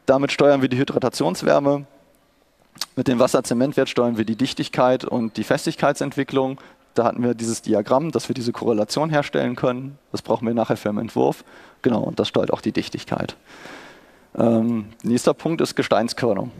Speaker 1: Damit steuern wir die Hydratationswärme. Mit dem Wasser-Zementwert steuern wir die Dichtigkeit und die Festigkeitsentwicklung. Da hatten wir dieses Diagramm, dass wir diese Korrelation herstellen können. Das brauchen wir nachher für den Entwurf. Genau, und das steuert auch die Dichtigkeit. Ähm, nächster Punkt ist Gesteinskörnung.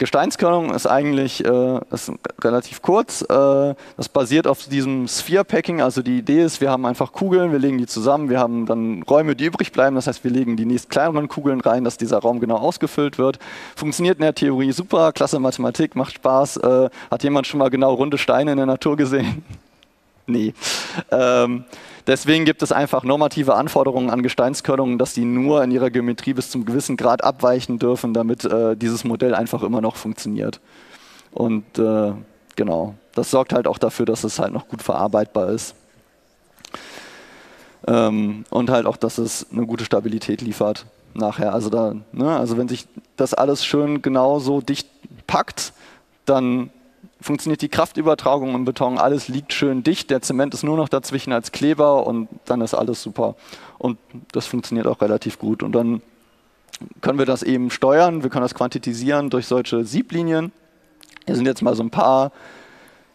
Speaker 1: Gesteinskörnung ist eigentlich äh, ist relativ kurz. Äh, das basiert auf diesem Sphere Packing. Also die Idee ist, wir haben einfach Kugeln, wir legen die zusammen, wir haben dann Räume, die übrig bleiben. Das heißt, wir legen die nächst kleineren Kugeln rein, dass dieser Raum genau ausgefüllt wird. Funktioniert in der Theorie super, klasse Mathematik, macht Spaß. Äh, hat jemand schon mal genau runde Steine in der Natur gesehen? nee. Ähm, Deswegen gibt es einfach normative Anforderungen an Gesteinskörnungen, dass die nur in ihrer Geometrie bis zum gewissen Grad abweichen dürfen, damit äh, dieses Modell einfach immer noch funktioniert. Und äh, genau, das sorgt halt auch dafür, dass es halt noch gut verarbeitbar ist. Ähm, und halt auch, dass es eine gute Stabilität liefert nachher. Also, da, ne, also wenn sich das alles schön genau so dicht packt, dann funktioniert die Kraftübertragung im Beton, alles liegt schön dicht, der Zement ist nur noch dazwischen als Kleber und dann ist alles super. Und das funktioniert auch relativ gut. Und dann können wir das eben steuern, wir können das quantitisieren durch solche Sieblinien. Hier sind jetzt mal so ein paar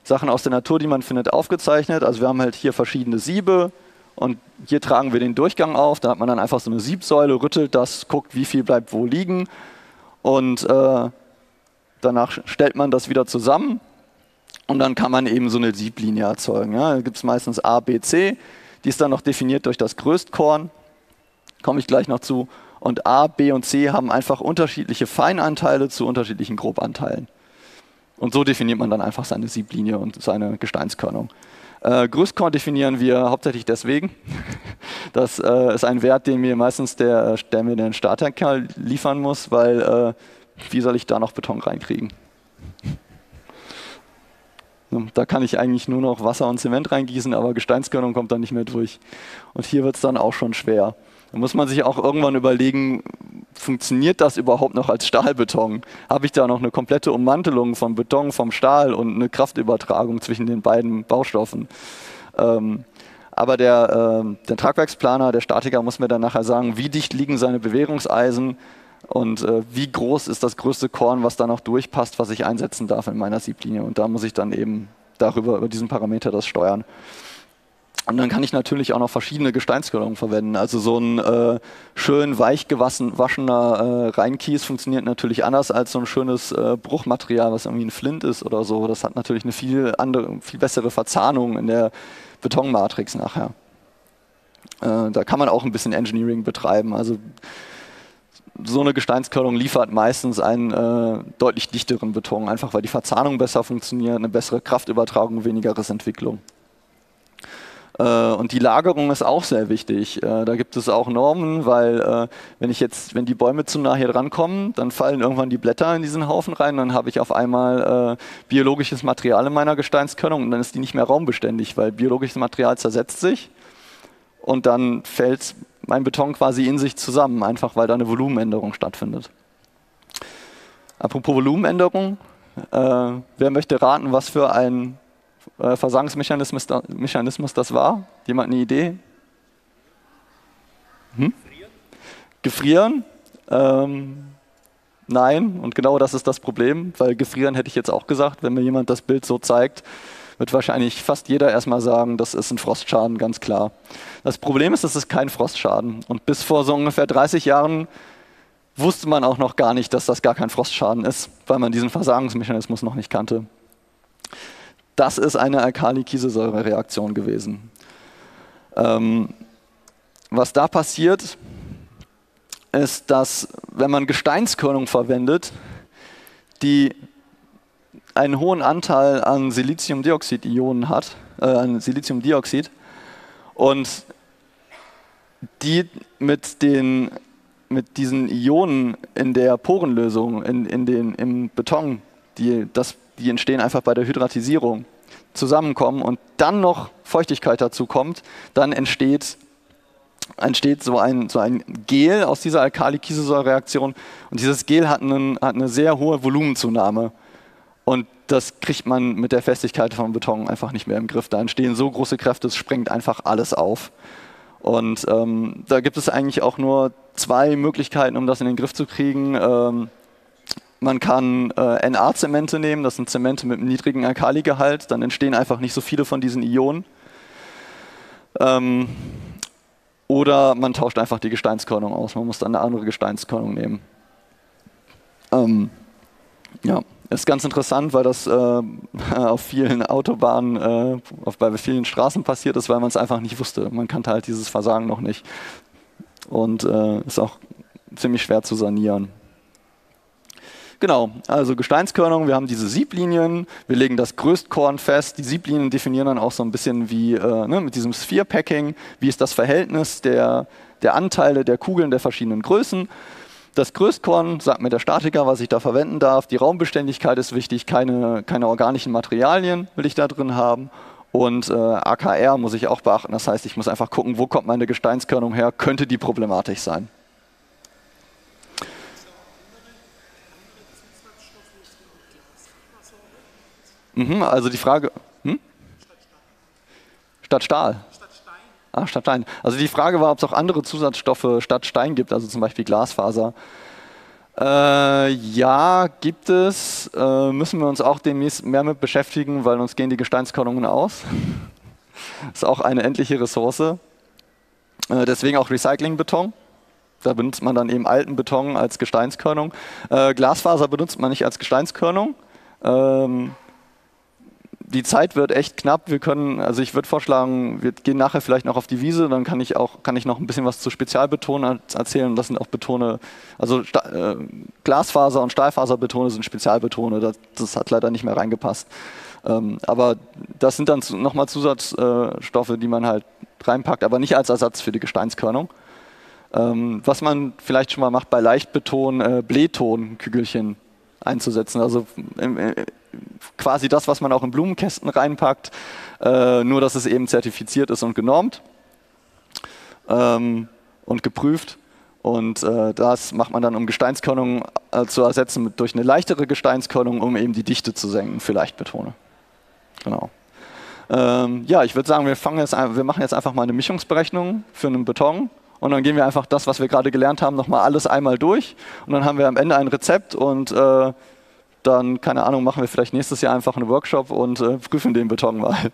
Speaker 1: Sachen aus der Natur, die man findet, aufgezeichnet. Also wir haben halt hier verschiedene Siebe und hier tragen wir den Durchgang auf. Da hat man dann einfach so eine Siebsäule, rüttelt das, guckt, wie viel bleibt wo liegen und äh, danach stellt man das wieder zusammen und dann kann man eben so eine Sieblinie erzeugen. Ja. Da gibt es meistens A, B, C. Die ist dann noch definiert durch das Größtkorn. Komme ich gleich noch zu. Und A, B und C haben einfach unterschiedliche Feinanteile zu unterschiedlichen Grobanteilen. Und so definiert man dann einfach seine Sieblinie und seine Gesteinskörnung. Äh, Größtkorn definieren wir hauptsächlich deswegen. Das äh, ist ein Wert, den mir meistens der, der mir den Starterkerl liefern muss, weil äh, wie soll ich da noch Beton reinkriegen? Da kann ich eigentlich nur noch Wasser und Zement reingießen, aber Gesteinskörnung kommt da nicht mehr durch. Und hier wird es dann auch schon schwer. Da muss man sich auch irgendwann überlegen, funktioniert das überhaupt noch als Stahlbeton? Habe ich da noch eine komplette Ummantelung von Beton, vom Stahl und eine Kraftübertragung zwischen den beiden Baustoffen? Ähm, aber der, äh, der Tragwerksplaner, der Statiker muss mir dann nachher sagen, wie dicht liegen seine Bewährungseisen und äh, wie groß ist das größte Korn, was da noch durchpasst, was ich einsetzen darf in meiner Sieblinie. Und da muss ich dann eben darüber, über diesen Parameter das steuern. Und dann kann ich natürlich auch noch verschiedene Gesteinskörnungen verwenden. Also so ein äh, schön weich gewaschener äh, Reinkies funktioniert natürlich anders als so ein schönes äh, Bruchmaterial, was irgendwie ein Flint ist oder so. Das hat natürlich eine viel andere, viel bessere Verzahnung in der Betonmatrix nachher. Äh, da kann man auch ein bisschen Engineering betreiben. Also so eine Gesteinskörnung liefert meistens einen äh, deutlich dichteren Beton, einfach weil die Verzahnung besser funktioniert, eine bessere Kraftübertragung, weniger Rissentwicklung. Äh, und die Lagerung ist auch sehr wichtig. Äh, da gibt es auch Normen, weil äh, wenn ich jetzt, wenn die Bäume zu nah hier drankommen, dann fallen irgendwann die Blätter in diesen Haufen rein, dann habe ich auf einmal biologisches Material in meiner Gesteinskörnung und dann ist die nicht mehr raumbeständig, weil biologisches Material zersetzt sich und dann fällt mein Beton quasi in sich zusammen, einfach weil da eine Volumenänderung stattfindet. Apropos Volumenänderung, äh, wer möchte raten, was für ein äh, Versagensmechanismus da, Mechanismus das war? Jemand eine Idee? Hm? Gefrieren? Ähm, nein, und genau das ist das Problem, weil gefrieren hätte ich jetzt auch gesagt, wenn mir jemand das Bild so zeigt, wird wahrscheinlich fast jeder erstmal sagen, das ist ein Frostschaden, ganz klar. Das Problem ist, das ist kein Frostschaden. Und bis vor so ungefähr 30 Jahren wusste man auch noch gar nicht, dass das gar kein Frostschaden ist, weil man diesen Versagensmechanismus noch nicht kannte. Das ist eine Alkali-Kieselsäure-Reaktion gewesen. Ähm, was da passiert, ist, dass wenn man Gesteinskörnung verwendet, die einen hohen Anteil an Siliziumdioxid-Ionen hat, äh, an Siliziumdioxid, und die mit, den, mit diesen Ionen in der Porenlösung, in, in den, im Beton, die, das, die entstehen einfach bei der Hydratisierung, zusammenkommen und dann noch Feuchtigkeit dazu kommt, dann entsteht, entsteht so, ein, so ein Gel aus dieser Alkali-Kieselsäure-Reaktion und dieses Gel hat, einen, hat eine sehr hohe Volumenzunahme. Und das kriegt man mit der Festigkeit von Beton einfach nicht mehr im Griff. Da entstehen so große Kräfte, es sprengt einfach alles auf. Und ähm, da gibt es eigentlich auch nur zwei Möglichkeiten, um das in den Griff zu kriegen. Ähm, man kann äh, Na-Zemente nehmen, das sind Zemente mit einem niedrigen Alkaligehalt, dann entstehen einfach nicht so viele von diesen Ionen. Ähm, oder man tauscht einfach die Gesteinskörnung aus, man muss dann eine andere Gesteinskörnung nehmen. Ähm, ja. Ist ganz interessant, weil das äh, auf vielen Autobahnen, äh, auf, bei vielen Straßen passiert ist, weil man es einfach nicht wusste. Man kannte halt dieses Versagen noch nicht. Und äh, ist auch ziemlich schwer zu sanieren. Genau, also Gesteinskörnung, wir haben diese Sieblinien, wir legen das Größtkorn fest. Die Sieblinien definieren dann auch so ein bisschen wie äh, ne, mit diesem Sphere-Packing, wie ist das Verhältnis der, der Anteile der Kugeln der verschiedenen Größen. Das Größtkorn sagt mir der Statiker, was ich da verwenden darf. Die Raumbeständigkeit ist wichtig, keine, keine organischen Materialien will ich da drin haben. Und äh, AKR muss ich auch beachten. Das heißt, ich muss einfach gucken, wo kommt meine Gesteinskörnung her, könnte die problematisch sein. Mhm, also die Frage. Hm? Statt Stahl. Ah, statt Stein. Also die Frage war, ob es auch andere Zusatzstoffe statt Stein gibt, also zum Beispiel Glasfaser. Äh, ja, gibt es. Äh, müssen wir uns auch demnächst mehr mit beschäftigen, weil uns gehen die Gesteinskörnungen aus. ist auch eine endliche Ressource. Äh, deswegen auch Recyclingbeton. Da benutzt man dann eben alten Beton als Gesteinskörnung. Äh, Glasfaser benutzt man nicht als Gesteinskörnung. Ähm, die Zeit wird echt knapp. Wir können, also ich würde vorschlagen, wir gehen nachher vielleicht noch auf die Wiese, dann kann ich auch, kann ich noch ein bisschen was zu Spezialbetonen erzählen. Das sind auch Betone, also äh, Glasfaser und Stahlfaserbetone sind Spezialbetone. Das, das, hat leider nicht mehr reingepasst. Ähm, aber das sind dann nochmal Zusatzstoffe, die man halt reinpackt, aber nicht als Ersatz für die Gesteinskörnung. Ähm, was man vielleicht schon mal macht bei Leichtbeton, äh, Blähton-Kügelchen einzusetzen. Also äh, quasi das, was man auch in Blumenkästen reinpackt, äh, nur dass es eben zertifiziert ist und genormt ähm, und geprüft. Und äh, das macht man dann, um Gesteinskörnung zu ersetzen durch eine leichtere Gesteinskörnung, um eben die Dichte zu senken für Leichtbetone. Genau. Ähm, ja, ich würde sagen, wir, fangen jetzt, wir machen jetzt einfach mal eine Mischungsberechnung für einen Beton. Und dann gehen wir einfach das, was wir gerade gelernt haben, nochmal alles einmal durch. Und dann haben wir am Ende ein Rezept und äh, dann, keine Ahnung, machen wir vielleicht nächstes Jahr einfach einen Workshop und äh, prüfen den Beton mal.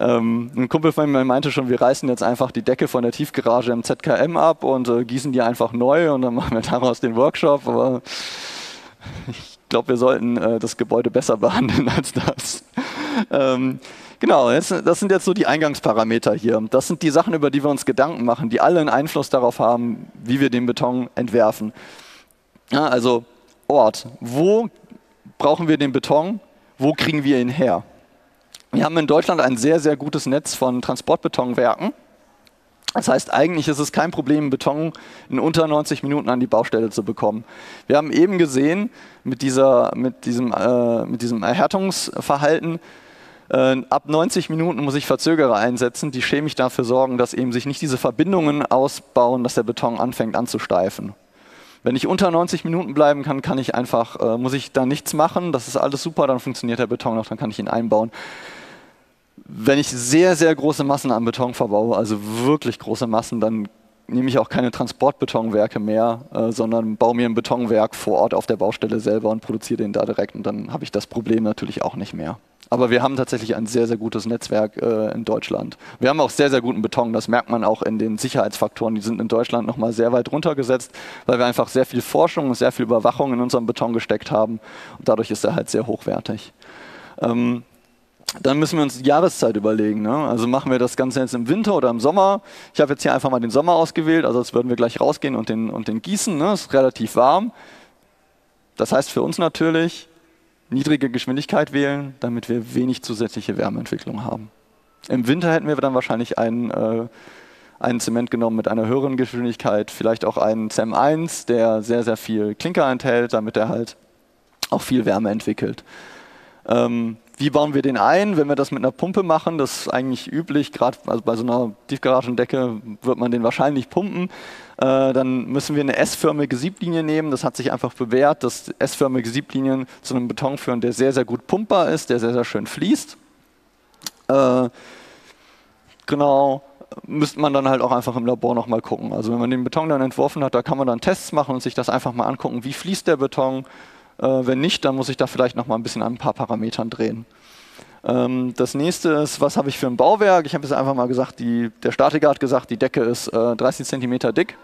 Speaker 1: ähm, ein Kumpel von mir meinte schon, wir reißen jetzt einfach die Decke von der Tiefgarage im ZKM ab und äh, gießen die einfach neu und dann machen wir daraus den Workshop. Aber ich glaube, wir sollten äh, das Gebäude besser behandeln als das. ähm, genau, jetzt, das sind jetzt so die Eingangsparameter hier. Das sind die Sachen, über die wir uns Gedanken machen, die alle einen Einfluss darauf haben, wie wir den Beton entwerfen. Ja, also Ort. Wo brauchen wir den Beton? Wo kriegen wir ihn her? Wir haben in Deutschland ein sehr, sehr gutes Netz von Transportbetonwerken. Das heißt, eigentlich ist es kein Problem, Beton in unter 90 Minuten an die Baustelle zu bekommen. Wir haben eben gesehen, mit, dieser, mit, diesem, äh, mit diesem Erhärtungsverhalten, ab 90 Minuten muss ich Verzögerer einsetzen, die chemisch dafür sorgen, dass eben sich nicht diese Verbindungen ausbauen, dass der Beton anfängt anzusteifen. Wenn ich unter 90 Minuten bleiben kann, kann ich einfach, äh, muss ich da nichts machen. Das ist alles super, dann funktioniert der Beton noch, dann kann ich ihn einbauen. Wenn ich sehr, sehr große Massen an Beton verbaue, also wirklich große Massen, dann nehme ich auch keine Transportbetonwerke mehr, äh, sondern baue mir ein Betonwerk vor Ort auf der Baustelle selber und produziere den da direkt und dann habe ich das Problem natürlich auch nicht mehr. Aber wir haben tatsächlich ein sehr, sehr gutes Netzwerk äh, in Deutschland. Wir haben auch sehr, sehr guten Beton. Das merkt man auch in den Sicherheitsfaktoren. Die sind in Deutschland nochmal sehr weit runtergesetzt, weil wir einfach sehr viel Forschung und sehr viel Überwachung in unserem Beton gesteckt haben. Und dadurch ist er halt sehr hochwertig. Ähm, dann müssen wir uns die Jahreszeit überlegen. Ne? Also machen wir das Ganze jetzt im Winter oder im Sommer. Ich habe jetzt hier einfach mal den Sommer ausgewählt, also als würden wir gleich rausgehen und den, und den gießen. Ne? ist relativ warm. Das heißt für uns natürlich, niedrige Geschwindigkeit wählen, damit wir wenig zusätzliche Wärmeentwicklung haben. Im Winter hätten wir dann wahrscheinlich einen, äh, einen Zement genommen mit einer höheren Geschwindigkeit, vielleicht auch einen CEM1, der sehr, sehr viel Klinker enthält, damit er halt auch viel Wärme entwickelt. Ähm, wie bauen wir den ein? Wenn wir das mit einer Pumpe machen, das ist eigentlich üblich, gerade also bei so einer Tiefgaragendecke wird man den wahrscheinlich pumpen. Äh, dann müssen wir eine S-förmige Sieblinie nehmen. Das hat sich einfach bewährt, dass S-förmige Sieblinien zu einem Beton führen, der sehr, sehr gut pumpbar ist, der sehr, sehr schön fließt. Äh, genau, müsste man dann halt auch einfach im Labor nochmal gucken. Also wenn man den Beton dann entworfen hat, da kann man dann Tests machen und sich das einfach mal angucken, wie fließt der Beton, äh, wenn nicht, dann muss ich da vielleicht noch mal ein bisschen an ein paar Parametern drehen. Ähm, das nächste ist, was habe ich für ein Bauwerk? Ich habe jetzt einfach mal gesagt, die, der Statiker hat gesagt, die Decke ist äh, 30 cm dick.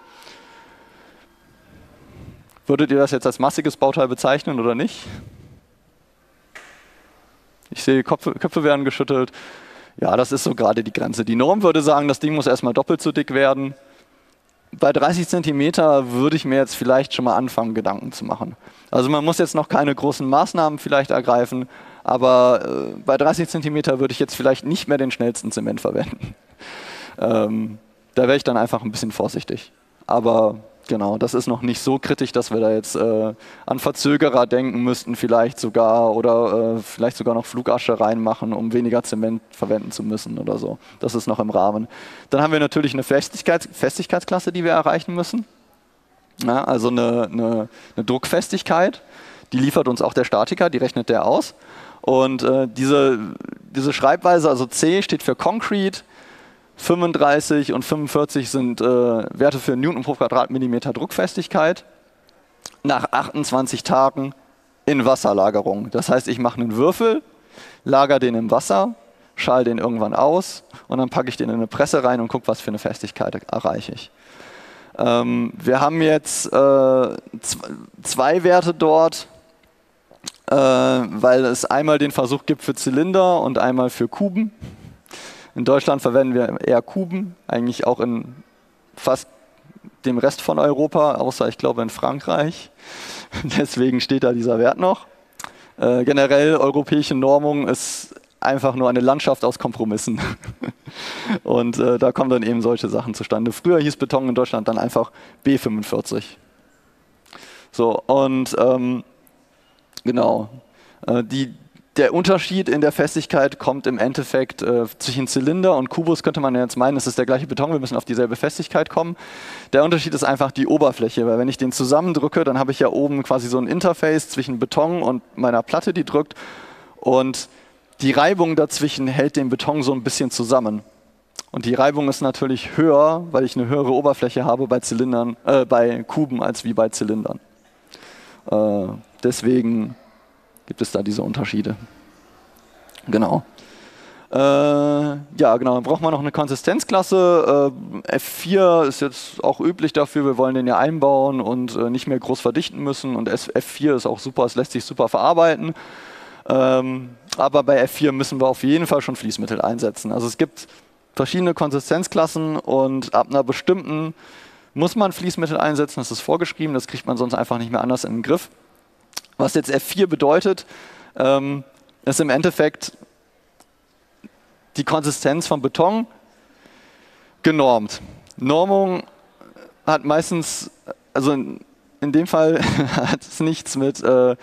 Speaker 1: Würdet ihr das jetzt als massiges Bauteil bezeichnen oder nicht? Ich sehe, Köpfe, Köpfe werden geschüttelt. Ja, das ist so gerade die Grenze. Die Norm würde sagen, das Ding muss erstmal doppelt so dick werden bei 30 Zentimeter würde ich mir jetzt vielleicht schon mal anfangen, Gedanken zu machen. Also man muss jetzt noch keine großen Maßnahmen vielleicht ergreifen, aber äh, bei 30 Zentimeter würde ich jetzt vielleicht nicht mehr den schnellsten Zement verwenden. Ähm, da wäre ich dann einfach ein bisschen vorsichtig. Aber Genau, das ist noch nicht so kritisch, dass wir da jetzt äh, an Verzögerer denken müssten, vielleicht sogar oder äh, vielleicht sogar noch Flugasche reinmachen, um weniger Zement verwenden zu müssen oder so. Das ist noch im Rahmen. Dann haben wir natürlich eine Festigkeits Festigkeitsklasse, die wir erreichen müssen. Ja, also eine, eine, eine Druckfestigkeit. Die liefert uns auch der Statiker, die rechnet der aus. Und äh, diese, diese Schreibweise, also C steht für Concrete, 35 und 45 sind äh, Werte für Newton pro Quadratmillimeter Druckfestigkeit. Nach 28 Tagen in Wasserlagerung. Das heißt, ich mache einen Würfel, lager den im Wasser, schal den irgendwann aus und dann packe ich den in eine Presse rein und gucke, was für eine Festigkeit erreiche ich. Ähm, wir haben jetzt äh, zwei Werte dort, weil es einmal den Versuch gibt für Zylinder und einmal für Kuben. In Deutschland verwenden wir eher Kuben, eigentlich auch in fast dem Rest von Europa, außer ich glaube in Frankreich. Deswegen steht da dieser Wert noch. Äh, generell europäische Normung ist einfach nur eine Landschaft aus Kompromissen. und äh, da kommen dann eben solche Sachen zustande. Früher hieß Beton in Deutschland dann einfach B45. So, und ähm, genau. Äh, die, der Unterschied in der Festigkeit kommt im Endeffekt äh, zwischen Zylinder und Kubus, könnte man jetzt meinen, es ist der gleiche Beton, wir müssen auf dieselbe Festigkeit kommen. Der Unterschied ist einfach die Oberfläche, weil wenn ich den zusammendrücke, dann habe ich ja oben quasi so ein Interface zwischen Beton und meiner Platte, die drückt. Und die Reibung dazwischen hält den Beton so ein bisschen zusammen. Und die Reibung ist natürlich höher, weil ich eine höhere Oberfläche habe bei Zylindern, äh, bei Kuben als wie bei Zylindern. Äh, deswegen gibt es da diese Unterschiede. Genau. Äh, ja, genau, dann braucht man noch eine Konsistenzklasse. Äh, F4 ist jetzt auch üblich dafür, wir wollen den ja einbauen und äh, nicht mehr groß verdichten müssen. Und F4 ist auch super, es lässt sich super verarbeiten. Ähm, aber bei F4 müssen wir auf jeden Fall schon Fließmittel einsetzen. Also es gibt verschiedene Konsistenzklassen und ab einer bestimmten muss man Fließmittel einsetzen, das ist vorgeschrieben, das kriegt man sonst einfach nicht mehr anders in den Griff. Was jetzt F4 bedeutet, ähm, ist im Endeffekt die Konsistenz von Beton genormt. Normung hat meistens, also in, in dem Fall hat es nichts mit äh,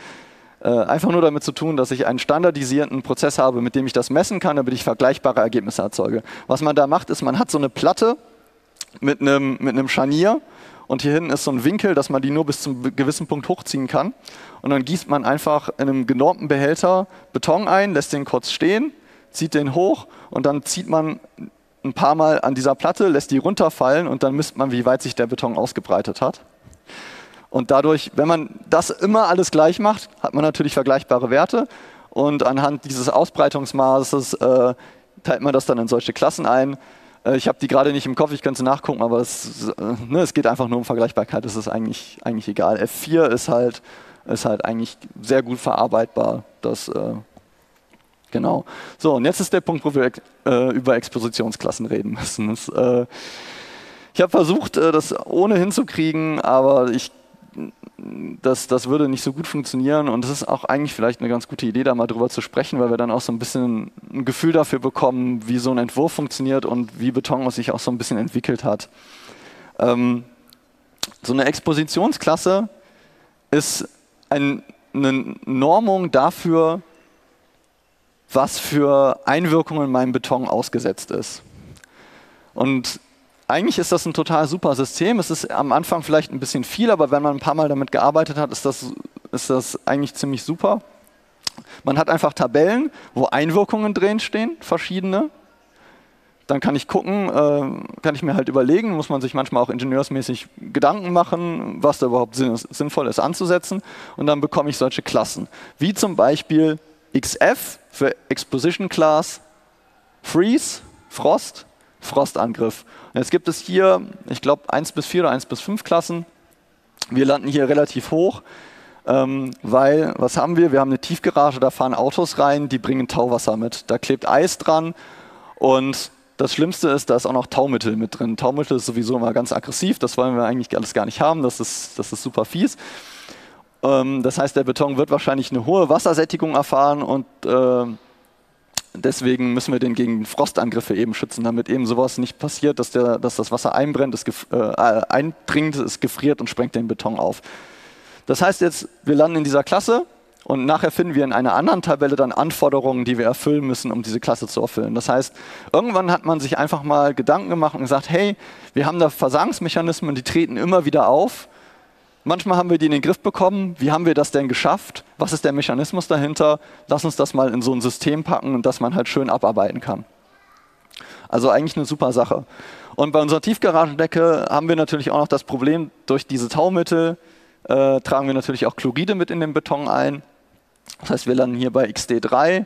Speaker 1: äh, einfach nur damit zu tun, dass ich einen standardisierten Prozess habe, mit dem ich das messen kann, damit ich vergleichbare Ergebnisse erzeuge. Was man da macht, ist, man hat so eine Platte mit einem, mit einem Scharnier und hier hinten ist so ein Winkel, dass man die nur bis zum gewissen Punkt hochziehen kann. Und dann gießt man einfach in einem genormten Behälter Beton ein, lässt den kurz stehen, zieht den hoch und dann zieht man ein paar Mal an dieser Platte, lässt die runterfallen und dann misst man, wie weit sich der Beton ausgebreitet hat. Und dadurch, wenn man das immer alles gleich macht, hat man natürlich vergleichbare Werte. Und anhand dieses Ausbreitungsmaßes äh, teilt man das dann in solche Klassen ein. Äh, ich habe die gerade nicht im Kopf, ich könnte nachgucken, aber es, äh, ne, es geht einfach nur um Vergleichbarkeit, das ist eigentlich, eigentlich egal. F4 ist halt, ist halt eigentlich sehr gut verarbeitbar. Das, äh, genau. So, und jetzt ist der Punkt, wo wir über Expositionsklassen reden müssen. Das, ich habe versucht, das ohne hinzukriegen, aber ich das, das würde nicht so gut funktionieren und es ist auch eigentlich vielleicht eine ganz gute Idee, da mal drüber zu sprechen, weil wir dann auch so ein bisschen ein Gefühl dafür bekommen, wie so ein Entwurf funktioniert und wie Beton sich auch so ein bisschen entwickelt hat. Ähm, so eine Expositionsklasse ist ein, eine Normung dafür, was für Einwirkungen mein Beton ausgesetzt ist. Und eigentlich ist das ein total super System. Es ist am Anfang vielleicht ein bisschen viel, aber wenn man ein paar Mal damit gearbeitet hat, ist das, ist das eigentlich ziemlich super. Man hat einfach Tabellen, wo Einwirkungen drin stehen, verschiedene. Dann kann ich gucken, äh, kann ich mir halt überlegen, muss man sich manchmal auch ingenieursmäßig Gedanken machen, was da überhaupt sinnvoll ist anzusetzen. Und dann bekomme ich solche Klassen, wie zum Beispiel XF für Exposition Class, Freeze, Frost, Frostangriff. Und jetzt gibt es hier, ich glaube, 1 bis 4 oder 1 bis 5 Klassen. Wir landen hier relativ hoch, ähm, weil, was haben wir? Wir haben eine Tiefgarage, da fahren Autos rein, die bringen Tauwasser mit. Da klebt Eis dran und das Schlimmste ist, da ist auch noch Taumittel mit drin. Taumittel ist sowieso immer ganz aggressiv, das wollen wir eigentlich alles gar nicht haben, das ist, das ist super fies. Ähm, das heißt, der Beton wird wahrscheinlich eine hohe Wassersättigung erfahren und äh, deswegen müssen wir den gegen Frostangriffe eben schützen, damit eben sowas nicht passiert, dass, der, dass das Wasser einbrennt, es äh, eindringt, es gefriert und sprengt den Beton auf. Das heißt jetzt, wir landen in dieser Klasse und nachher finden wir in einer anderen Tabelle dann Anforderungen, die wir erfüllen müssen, um diese Klasse zu erfüllen. Das heißt, irgendwann hat man sich einfach mal Gedanken gemacht und gesagt, hey, wir haben da Versagensmechanismen, die treten immer wieder auf. Manchmal haben wir die in den Griff bekommen. Wie haben wir das denn geschafft? Was ist der Mechanismus dahinter? Lass uns das mal in so ein System packen und dass man halt schön abarbeiten kann. Also eigentlich eine super Sache. Und bei unserer Tiefgaragendecke haben wir natürlich auch noch das Problem, durch diese Taumittel äh, tragen wir natürlich auch Chloride mit in den Beton ein. Das heißt, wir landen hier bei XD3.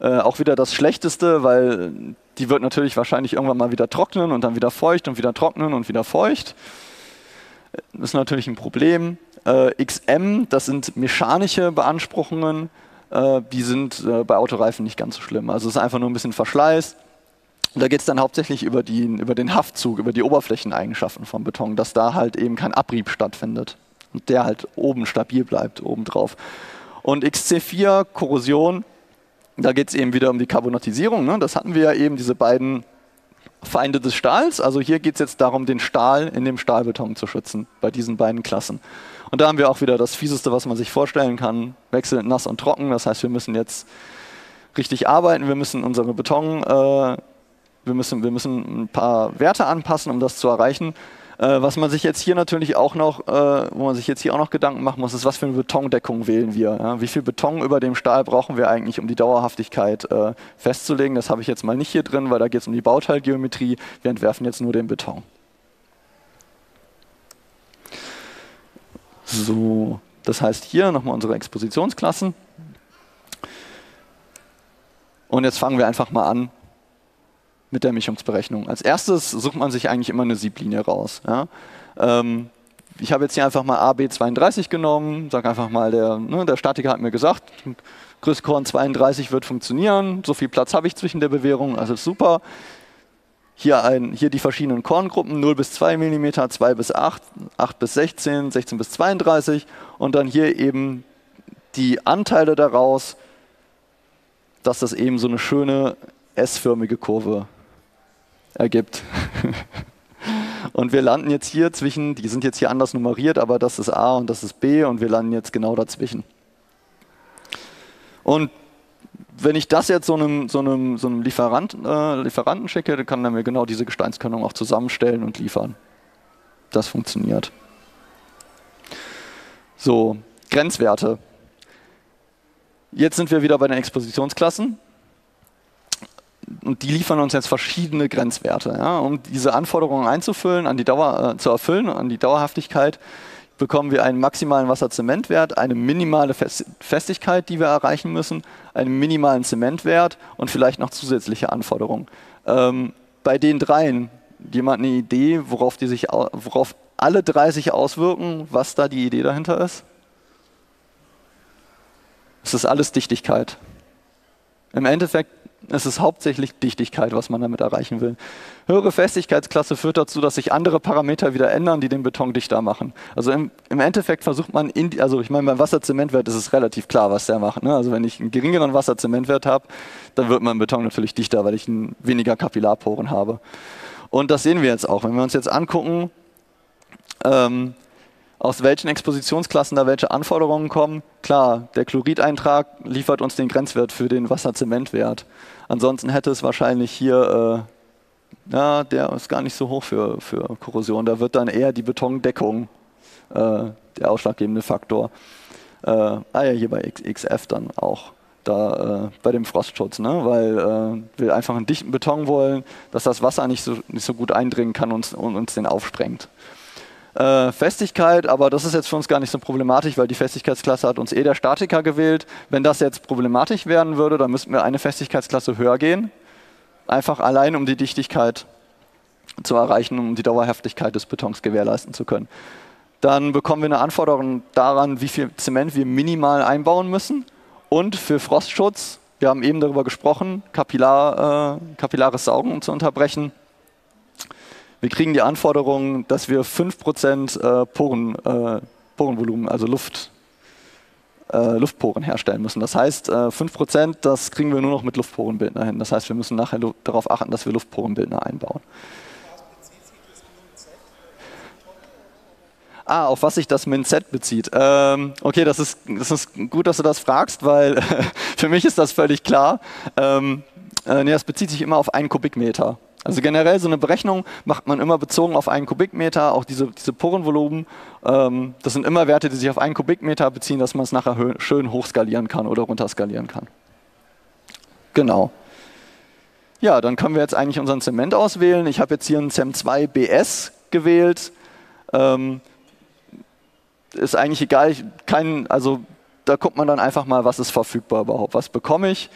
Speaker 1: Äh, auch wieder das Schlechteste, weil die wird natürlich wahrscheinlich irgendwann mal wieder trocknen und dann wieder feucht und wieder trocknen und wieder feucht. Das ist natürlich ein Problem. Äh, XM, das sind mechanische Beanspruchungen, äh, die sind äh, bei Autoreifen nicht ganz so schlimm. Also es ist einfach nur ein bisschen Verschleiß. Da geht es dann hauptsächlich über, die, über den Haftzug, über die Oberflächeneigenschaften von Beton, dass da halt eben kein Abrieb stattfindet und der halt oben stabil bleibt, oben drauf. Und XC4, Korrosion, da geht es eben wieder um die Carbonatisierung. Ne? Das hatten wir ja eben, diese beiden Feinde des Stahls. Also hier geht es jetzt darum, den Stahl in dem Stahlbeton zu schützen, bei diesen beiden Klassen. Und da haben wir auch wieder das Fieseste, was man sich vorstellen kann, wechselnd nass und trocken. Das heißt, wir müssen jetzt richtig arbeiten, wir müssen unsere Beton, äh, wir, müssen, wir müssen ein paar Werte anpassen, um das zu erreichen. Äh, was man sich jetzt hier natürlich auch noch, äh, wo man sich jetzt hier auch noch Gedanken machen muss, ist, was für eine Betondeckung wählen wir? Ja? Wie viel Beton über dem Stahl brauchen wir eigentlich, um die Dauerhaftigkeit äh, festzulegen? Das habe ich jetzt mal nicht hier drin, weil da geht es um die Bauteilgeometrie. Wir entwerfen jetzt nur den Beton. So, das heißt hier nochmal unsere Expositionsklassen. Und jetzt fangen wir einfach mal an, mit der Mischungsberechnung. Als erstes sucht man sich eigentlich immer eine Sieblinie raus. Ja? Ähm, ich habe jetzt hier einfach mal AB32 genommen, sage einfach mal, der, ne, der Statiker hat mir gesagt, Größenkorn 32 wird funktionieren, so viel Platz habe ich zwischen der Bewährung, also super. Hier, ein, hier die verschiedenen Korngruppen, 0 bis 2 mm, 2 bis 8, 8 bis 16, 16 bis 32 und dann hier eben die Anteile daraus, dass das eben so eine schöne S-förmige Kurve ergibt. Und wir landen jetzt hier zwischen, die sind jetzt hier anders nummeriert, aber das ist A und das ist B und wir landen jetzt genau dazwischen. Und wenn ich das jetzt so einem, so einem, so einem Lieferant, äh, Lieferanten schicke, dann kann er mir genau diese Gesteinskörnung auch zusammenstellen und liefern. Das funktioniert. So, Grenzwerte. Jetzt sind wir wieder bei den Expositionsklassen und die liefern uns jetzt verschiedene Grenzwerte. Ja. Um diese Anforderungen einzufüllen, an die Dauer, äh, zu erfüllen, an die Dauerhaftigkeit, bekommen wir einen maximalen Wasserzementwert, eine minimale Festigkeit, die wir erreichen müssen, einen minimalen Zementwert und vielleicht noch zusätzliche Anforderungen. Ähm, bei den dreien, jemand eine Idee, worauf, die sich, worauf alle drei sich auswirken, was da die Idee dahinter ist? Es ist alles Dichtigkeit. Im Endeffekt es ist hauptsächlich Dichtigkeit, was man damit erreichen will. Höhere Festigkeitsklasse führt dazu, dass sich andere Parameter wieder ändern, die den Beton dichter machen. Also im, im Endeffekt versucht man, in, also ich meine, beim Wasserzementwert ist es relativ klar, was der macht. Ne? Also wenn ich einen geringeren Wasserzementwert habe, dann wird mein Beton natürlich dichter, weil ich weniger Kapillarporen habe. Und das sehen wir jetzt auch. Wenn wir uns jetzt angucken, ähm, aus welchen Expositionsklassen da welche Anforderungen kommen. Klar, der Chlorideintrag liefert uns den Grenzwert für den Wasserzementwert. Ansonsten hätte es wahrscheinlich hier, äh, ja, der ist gar nicht so hoch für, für Korrosion. Da wird dann eher die Betondeckung äh, der ausschlaggebende Faktor. Äh, ah ja, hier bei XF dann auch. Da äh, bei dem Frostschutz, ne? weil äh, wir einfach einen dichten Beton wollen, dass das Wasser nicht so, nicht so gut eindringen kann und, und uns den aufsprengt äh, Festigkeit, aber das ist jetzt für uns gar nicht so problematisch, weil die Festigkeitsklasse hat uns eh der Statiker gewählt. Wenn das jetzt problematisch werden würde, dann müssten wir eine Festigkeitsklasse höher gehen. Einfach allein, um die Dichtigkeit zu erreichen, um die Dauerhaftigkeit des Betons gewährleisten zu können. Dann bekommen wir eine Anforderung daran, wie viel Zement wir minimal einbauen müssen. Und für Frostschutz, wir haben eben darüber gesprochen, Kapillar, äh, kapillares Saugen zu unterbrechen, wir kriegen die Anforderung, dass wir 5% äh, Poren, äh, Porenvolumen, also Luft, äh, Luftporen herstellen müssen. Das heißt, äh, 5% das kriegen wir nur noch mit Luftporenbildner hin. Das heißt, wir müssen nachher darauf achten, dass wir Luftporenbildner einbauen. Ah, auf was sich das Min-Z bezieht. Ähm, okay, das ist, das ist gut, dass du das fragst, weil für mich ist das völlig klar. Ähm, äh, nee, das bezieht sich immer auf einen Kubikmeter. Also generell so eine Berechnung macht man immer bezogen auf einen Kubikmeter, auch diese, diese Porenvolumen. Ähm, das sind immer Werte, die sich auf einen Kubikmeter beziehen, dass man es nachher schön hochskalieren kann oder runterskalieren kann. Genau. Ja, dann können wir jetzt eigentlich unseren Zement auswählen. Ich habe jetzt hier einen CEM2 BS gewählt. Ähm, ist eigentlich egal, ich, kein, also da guckt man dann einfach mal, was ist verfügbar überhaupt, was bekomme ich.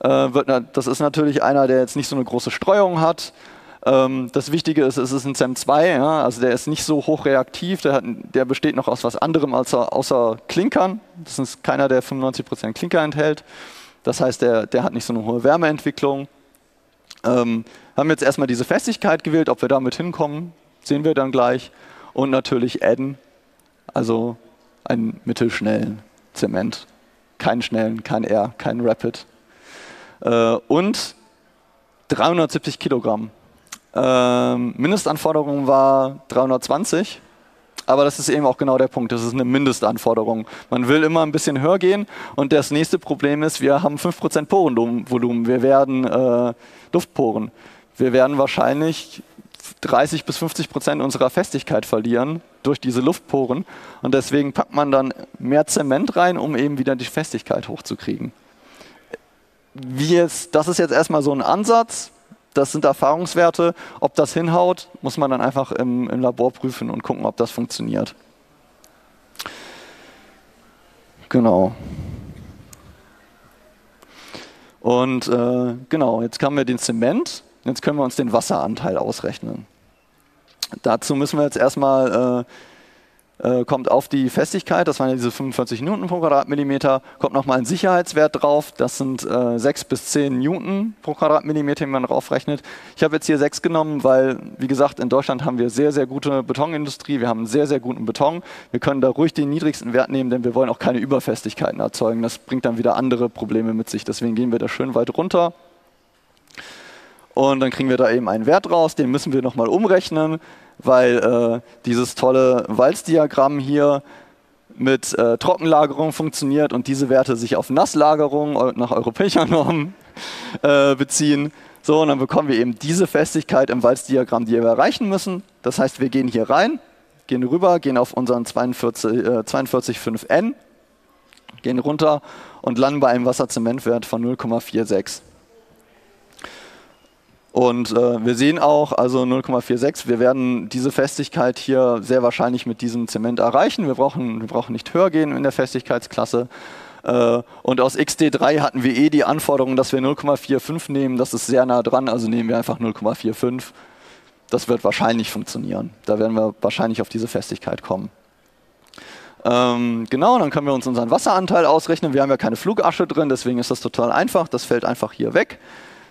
Speaker 1: Äh, das ist natürlich einer, der jetzt nicht so eine große Streuung hat. Ähm, das Wichtige ist, es ist ein CEM2, ja, also der ist nicht so hochreaktiv, der, hat, der besteht noch aus was anderem als, außer Klinkern. Das ist keiner, der 95% Klinker enthält. Das heißt, der, der hat nicht so eine hohe Wärmeentwicklung. Ähm, haben jetzt erstmal diese Festigkeit gewählt, ob wir damit hinkommen, sehen wir dann gleich. Und natürlich adden, also einen mittelschnellen Zement. Keinen schnellen, kein R, kein Rapid. Äh, und 370 Kilogramm. Ähm, Mindestanforderung war 320. Aber das ist eben auch genau der Punkt. Das ist eine Mindestanforderung. Man will immer ein bisschen höher gehen. Und das nächste Problem ist, wir haben 5% Porenvolumen. Wir werden äh, Luftporen. Wir werden wahrscheinlich 30 bis 50 Prozent unserer Festigkeit verlieren durch diese Luftporen. Und deswegen packt man dann mehr Zement rein, um eben wieder die Festigkeit hochzukriegen. Wie jetzt, das ist jetzt erstmal so ein Ansatz. Das sind Erfahrungswerte. Ob das hinhaut, muss man dann einfach im, im Labor prüfen und gucken, ob das funktioniert. Genau. Und äh, genau, jetzt haben wir den Zement. Jetzt können wir uns den Wasseranteil ausrechnen. Dazu müssen wir jetzt erstmal, äh, äh, kommt auf die Festigkeit, das waren ja diese 45 Newton pro Quadratmillimeter, kommt nochmal ein Sicherheitswert drauf, das sind äh, 6 bis 10 Newton pro Quadratmillimeter, wenn man draufrechnet. Ich habe jetzt hier 6 genommen, weil, wie gesagt, in Deutschland haben wir sehr, sehr gute Betonindustrie, wir haben einen sehr, sehr guten Beton. Wir können da ruhig den niedrigsten Wert nehmen, denn wir wollen auch keine Überfestigkeiten erzeugen. Das bringt dann wieder andere Probleme mit sich, deswegen gehen wir da schön weit runter. Und dann kriegen wir da eben einen Wert raus, den müssen wir nochmal umrechnen, weil äh, dieses tolle Walzdiagramm hier mit äh, Trockenlagerung funktioniert und diese Werte sich auf Nasslagerung nach europäischer Norm äh, beziehen. So, und dann bekommen wir eben diese Festigkeit im Walzdiagramm, die wir erreichen müssen. Das heißt, wir gehen hier rein, gehen rüber, gehen auf unseren 42,5N, 42, gehen runter und landen bei einem Wasserzementwert von 0,46. Und äh, wir sehen auch, also 0,46, wir werden diese Festigkeit hier sehr wahrscheinlich mit diesem Zement erreichen. Wir brauchen, wir brauchen nicht höher gehen in der Festigkeitsklasse. Äh, und aus XD3 hatten wir eh die Anforderung, dass wir 0,45 nehmen. Das ist sehr nah dran, also nehmen wir einfach 0,45. Das wird wahrscheinlich funktionieren. Da werden wir wahrscheinlich auf diese Festigkeit kommen. Ähm, genau, dann können wir uns unseren Wasseranteil ausrechnen. Wir haben ja keine Flugasche drin, deswegen ist das total einfach. Das fällt einfach hier weg.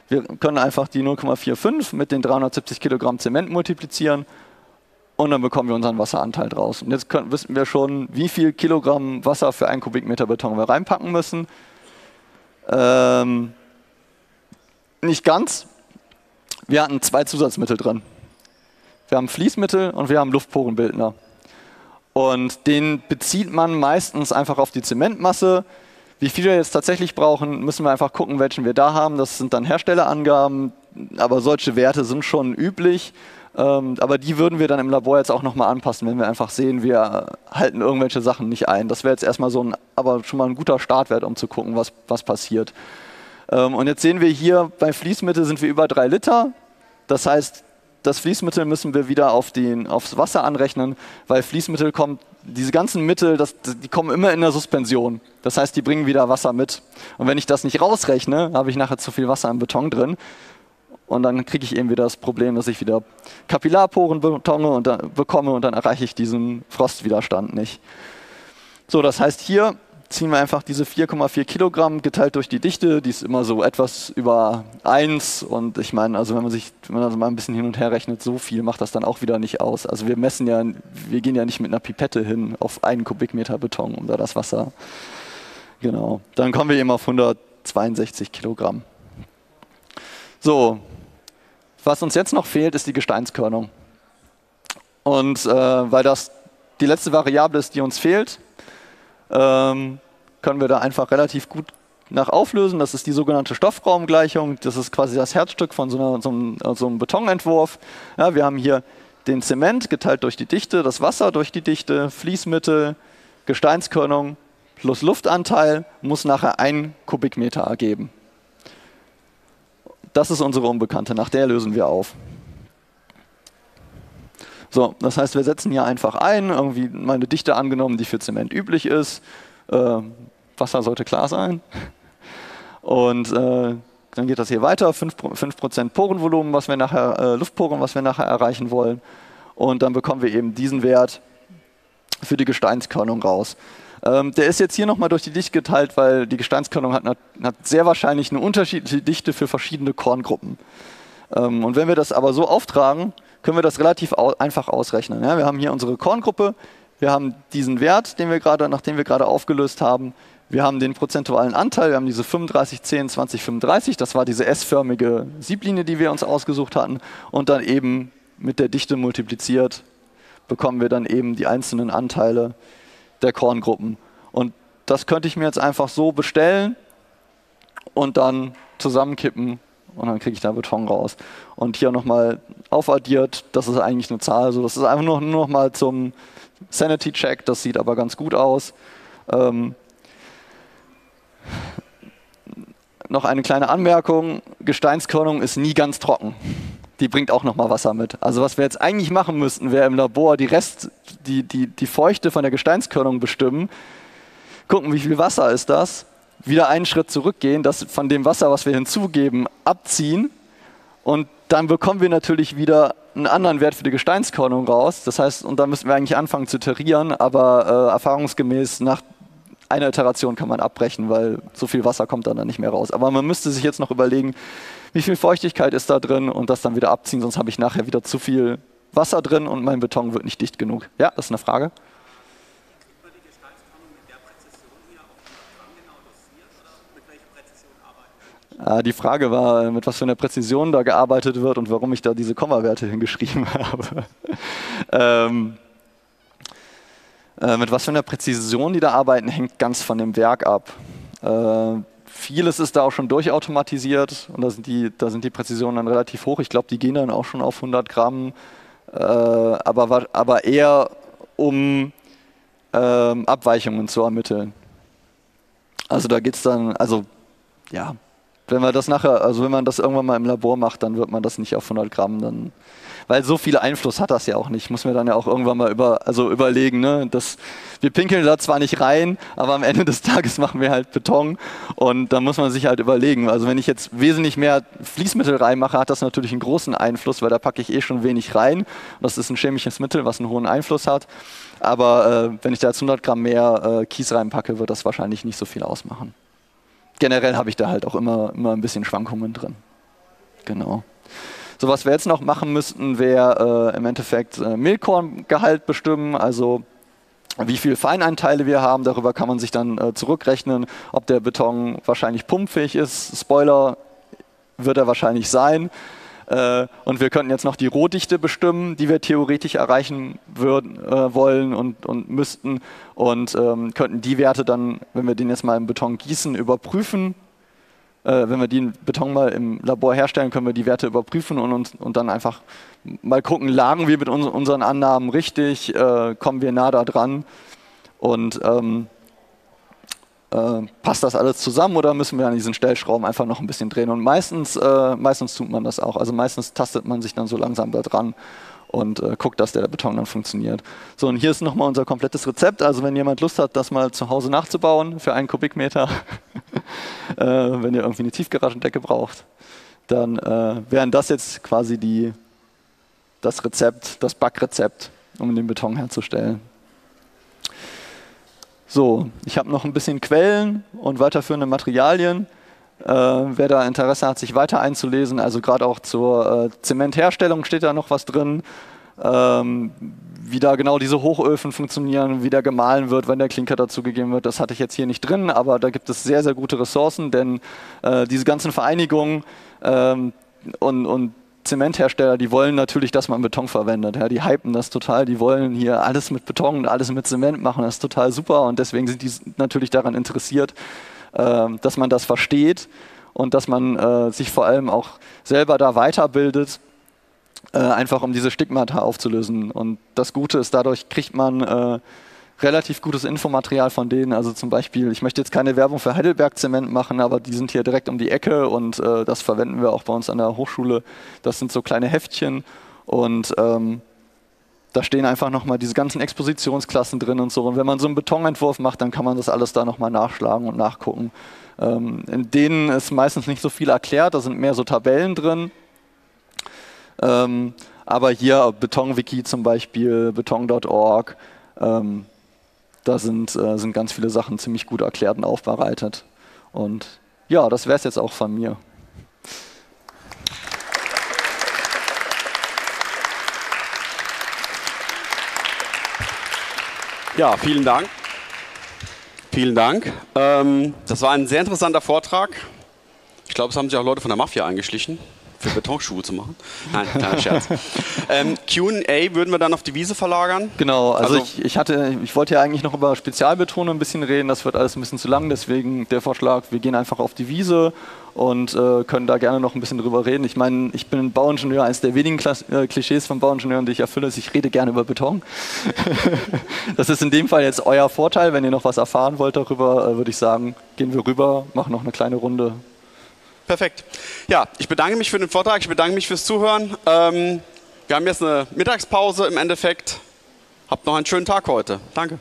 Speaker 1: Wir können einfach die 0,45 mit den 370 Kilogramm Zement multiplizieren und dann bekommen wir unseren Wasseranteil draus. Und jetzt können, wissen wir schon, wie viel Kilogramm Wasser für einen Kubikmeter Beton wir reinpacken müssen. Ähm, nicht ganz. Wir hatten zwei Zusatzmittel drin. Wir haben Fließmittel und wir haben Luftporenbildner. Und den bezieht man meistens einfach auf die Zementmasse. Wie viel wir jetzt tatsächlich brauchen, müssen wir einfach gucken, welchen wir da haben. Das sind dann Herstellerangaben, aber solche Werte sind schon üblich. Ähm, aber die würden wir dann im Labor jetzt auch nochmal anpassen, wenn wir einfach sehen, wir halten irgendwelche Sachen nicht ein. Das wäre jetzt erstmal so ein, aber schon mal ein guter Startwert, um zu gucken, was, was passiert. Ähm, und jetzt sehen wir hier, bei Fließmittel sind wir über drei Liter. Das heißt, das Fließmittel müssen wir wieder auf den, aufs Wasser anrechnen, weil Fließmittel kommt, diese ganzen Mittel, das, die kommen immer in der Suspension. Das heißt, die bringen wieder Wasser mit. Und wenn ich das nicht rausrechne, habe ich nachher zu viel Wasser im Beton drin. Und dann kriege ich eben wieder das Problem, dass ich wieder Kapillarporen und dann, bekomme und dann erreiche ich diesen Frostwiderstand nicht. So, das heißt, hier ziehen wir einfach diese 4,4 Kilogramm geteilt durch die Dichte, die ist immer so etwas über 1 und ich meine, also wenn man sich, wenn man also mal ein bisschen hin und her rechnet, so viel macht das dann auch wieder nicht aus. Also wir messen ja, wir gehen ja nicht mit einer Pipette hin auf einen Kubikmeter Beton, um da das Wasser, genau. Dann kommen wir eben auf 162 Kilogramm. So, was uns jetzt noch fehlt, ist die Gesteinskörnung. Und äh, weil das die letzte Variable ist, die uns fehlt, ähm, können wir da einfach relativ gut nach auflösen. Das ist die sogenannte Stoffraumgleichung. Das ist quasi das Herzstück von so, einer, so, einem, so einem, Betonentwurf. Ja, wir haben hier den Zement geteilt durch die Dichte, das Wasser durch die Dichte, Fließmittel, Gesteinskörnung plus Luftanteil muss nachher ein Kubikmeter ergeben. Das ist unsere Unbekannte, nach der lösen wir auf. So, das heißt, wir setzen hier einfach ein, irgendwie meine Dichte angenommen, die für Zement üblich ist. Äh, Wasser sollte klar sein. Und äh, dann geht das hier weiter, 5%, 5 Porenvolumen, was wir nachher, äh, Luftporen, was wir nachher erreichen wollen. Und dann bekommen wir eben diesen Wert für die Gesteinskörnung raus. Ähm, der ist jetzt hier nochmal durch die Dichte geteilt, weil die Gesteinskörnung hat, hat, sehr wahrscheinlich eine unterschiedliche Dichte für verschiedene Korngruppen. Ähm, und wenn wir das aber so auftragen, können wir das relativ au einfach ausrechnen. Ja, wir haben hier unsere Korngruppe, wir haben diesen Wert, den wir gerade, nachdem wir gerade aufgelöst haben, wir haben den prozentualen Anteil, wir haben diese 35, 10, 20, 35, das war diese S-förmige Sieblinie, die wir uns ausgesucht hatten, und dann eben mit der Dichte multipliziert bekommen wir dann eben die einzelnen Anteile der Korngruppen. Und das könnte ich mir jetzt einfach so bestellen und dann zusammenkippen und dann kriege ich da Beton raus. Und hier nochmal aufaddiert, das ist eigentlich eine Zahl, also das ist einfach nur, nur nochmal zum Sanity-Check, das sieht aber ganz gut aus. Ähm, noch eine kleine Anmerkung, Gesteinskörnung ist nie ganz trocken. Die bringt auch nochmal Wasser mit. Also was wir jetzt eigentlich machen müssten, wäre im Labor die Rest, die, die, die Feuchte von der Gesteinskörnung bestimmen, gucken, wie viel Wasser ist das, wieder einen Schritt zurückgehen, das von dem Wasser, was wir hinzugeben, abziehen und dann bekommen wir natürlich wieder einen anderen Wert für die Gesteinskörnung raus. Das heißt, und dann müssen wir eigentlich anfangen zu iterieren, aber äh, erfahrungsgemäß nach einer Iteration kann man abbrechen, weil so viel Wasser kommt dann, dann nicht mehr raus. Aber man müsste sich jetzt noch überlegen, wie viel Feuchtigkeit ist da drin und das dann wieder abziehen, sonst habe ich nachher wieder zu viel Wasser drin und mein Beton wird nicht dicht genug. Ja, das ist eine Frage. Die Frage war, mit was für einer Präzision da gearbeitet wird und warum ich da diese Kommawerte hingeschrieben habe. ähm, äh, mit was für einer Präzision die da arbeiten, hängt ganz von dem Werk ab. Äh, vieles ist da auch schon durchautomatisiert und da sind die, da sind die Präzisionen dann relativ hoch. Ich glaube, die gehen dann auch schon auf 100 Gramm, äh, aber, aber eher um ähm, Abweichungen zu ermitteln. Also da geht es dann, also ja, wenn man das nachher, also wenn man das irgendwann mal im Labor macht, dann wird man das nicht auf 100 Gramm dann weil so viel Einfluss hat das ja auch nicht. Muss mir dann ja auch irgendwann mal über, also überlegen. Ne? Das, wir pinkeln da zwar nicht rein, aber am Ende des Tages machen wir halt Beton und da muss man sich halt überlegen. Also wenn ich jetzt wesentlich mehr Fließmittel reinmache, hat das natürlich einen großen Einfluss, weil da packe ich eh schon wenig rein. Das ist ein chemisches Mittel, was einen hohen Einfluss hat. Aber äh, wenn ich da jetzt 100 Gramm mehr äh, Kies reinpacke, wird das wahrscheinlich nicht so viel ausmachen. Generell habe ich da halt auch immer, immer ein bisschen Schwankungen drin. Genau. So, was wir jetzt noch machen müssten, wäre äh, im Endeffekt äh, Mehlkorngehalt bestimmen, also wie viele Feinanteile wir haben. Darüber kann man sich dann äh, zurückrechnen, ob der Beton wahrscheinlich pumpfähig ist. Spoiler wird er wahrscheinlich sein. Äh, und wir könnten jetzt noch die Rohdichte bestimmen, die wir theoretisch erreichen würden, äh, wollen und, und müssten. Und ähm, könnten die Werte dann, wenn wir den jetzt mal im Beton gießen, überprüfen äh, wenn wir den Beton mal im Labor herstellen, können wir die Werte überprüfen und, und, und dann einfach mal gucken, lagen wir mit uns, unseren Annahmen richtig, äh, kommen wir nah da dran und ähm, äh, passt das alles zusammen oder müssen wir an diesen Stellschrauben einfach noch ein bisschen drehen? Und meistens, äh, meistens tut man das auch. Also meistens tastet man sich dann so langsam da dran und äh, guckt, dass der Beton dann funktioniert. So, und hier ist nochmal unser komplettes Rezept. Also wenn jemand Lust hat, das mal zu Hause nachzubauen für einen Kubikmeter, äh, wenn ihr irgendwie eine Tiefgaragendecke braucht, dann äh, wären das jetzt quasi die, das Rezept, das Backrezept, um den Beton herzustellen. So, ich habe noch ein bisschen Quellen und weiterführende Materialien. Äh, wer da Interesse hat, sich weiter einzulesen, also gerade auch zur äh, Zementherstellung steht da noch was drin, ähm, wie da genau diese Hochöfen funktionieren, wie da gemahlen wird, wenn der Klinker dazugegeben wird, das hatte ich jetzt hier nicht drin, aber da gibt es sehr, sehr gute Ressourcen, denn äh, diese ganzen Vereinigungen ähm, und, und Zementhersteller, die wollen natürlich, dass man Beton verwendet. Ja, die hypen das total, die wollen hier alles mit Beton und alles mit Zement machen, das ist total super und deswegen sind die natürlich daran interessiert, äh, dass man das versteht und dass man äh, sich vor allem auch selber da weiterbildet, äh, einfach um diese Stigmata aufzulösen. Und das Gute ist, dadurch kriegt man äh, relativ gutes Infomaterial von denen. Also zum Beispiel, ich möchte jetzt keine Werbung für Heidelberg Zement machen, aber die sind hier direkt um die Ecke und äh, das verwenden wir auch bei uns an der Hochschule. Das sind so kleine Heftchen und ähm, da stehen einfach nochmal diese ganzen Expositionsklassen drin und so. Und wenn man so einen Betonentwurf macht, dann kann man das alles da nochmal nachschlagen und nachgucken. Ähm, in denen ist meistens nicht so viel erklärt, da sind mehr so Tabellen drin. Ähm, aber hier Betonwiki zum Beispiel, beton.org, ähm, da sind, äh, sind ganz viele Sachen ziemlich gut erklärt und aufbereitet. Und ja, das wäre es jetzt auch von mir.
Speaker 2: Ja, vielen Dank. Vielen Dank. Ähm, das war ein sehr interessanter Vortrag. Ich glaube, es haben sich auch Leute von der Mafia eingeschlichen für Betonschuhe zu machen. Nein, kleiner Scherz. ähm, QA würden wir dann auf die Wiese verlagern?
Speaker 1: Genau, also, also ich, ich, hatte, ich wollte ja eigentlich noch über Spezialbetonung ein bisschen reden, das wird alles ein bisschen zu lang, deswegen der Vorschlag, wir gehen einfach auf die Wiese und äh, können da gerne noch ein bisschen drüber reden. Ich meine, ich bin Bauingenieur, eines der wenigen Klas äh, Klischees von Bauingenieuren, die ich erfülle, ist, ich rede gerne über Beton. das ist in dem Fall jetzt euer Vorteil. Wenn ihr noch was erfahren wollt darüber, äh, würde ich sagen, gehen wir rüber, machen noch eine kleine Runde,
Speaker 2: Perfekt. Ja, ich bedanke mich für den Vortrag, ich bedanke mich fürs Zuhören. Ähm, wir haben jetzt eine Mittagspause im Endeffekt. Habt noch einen schönen Tag heute. Danke.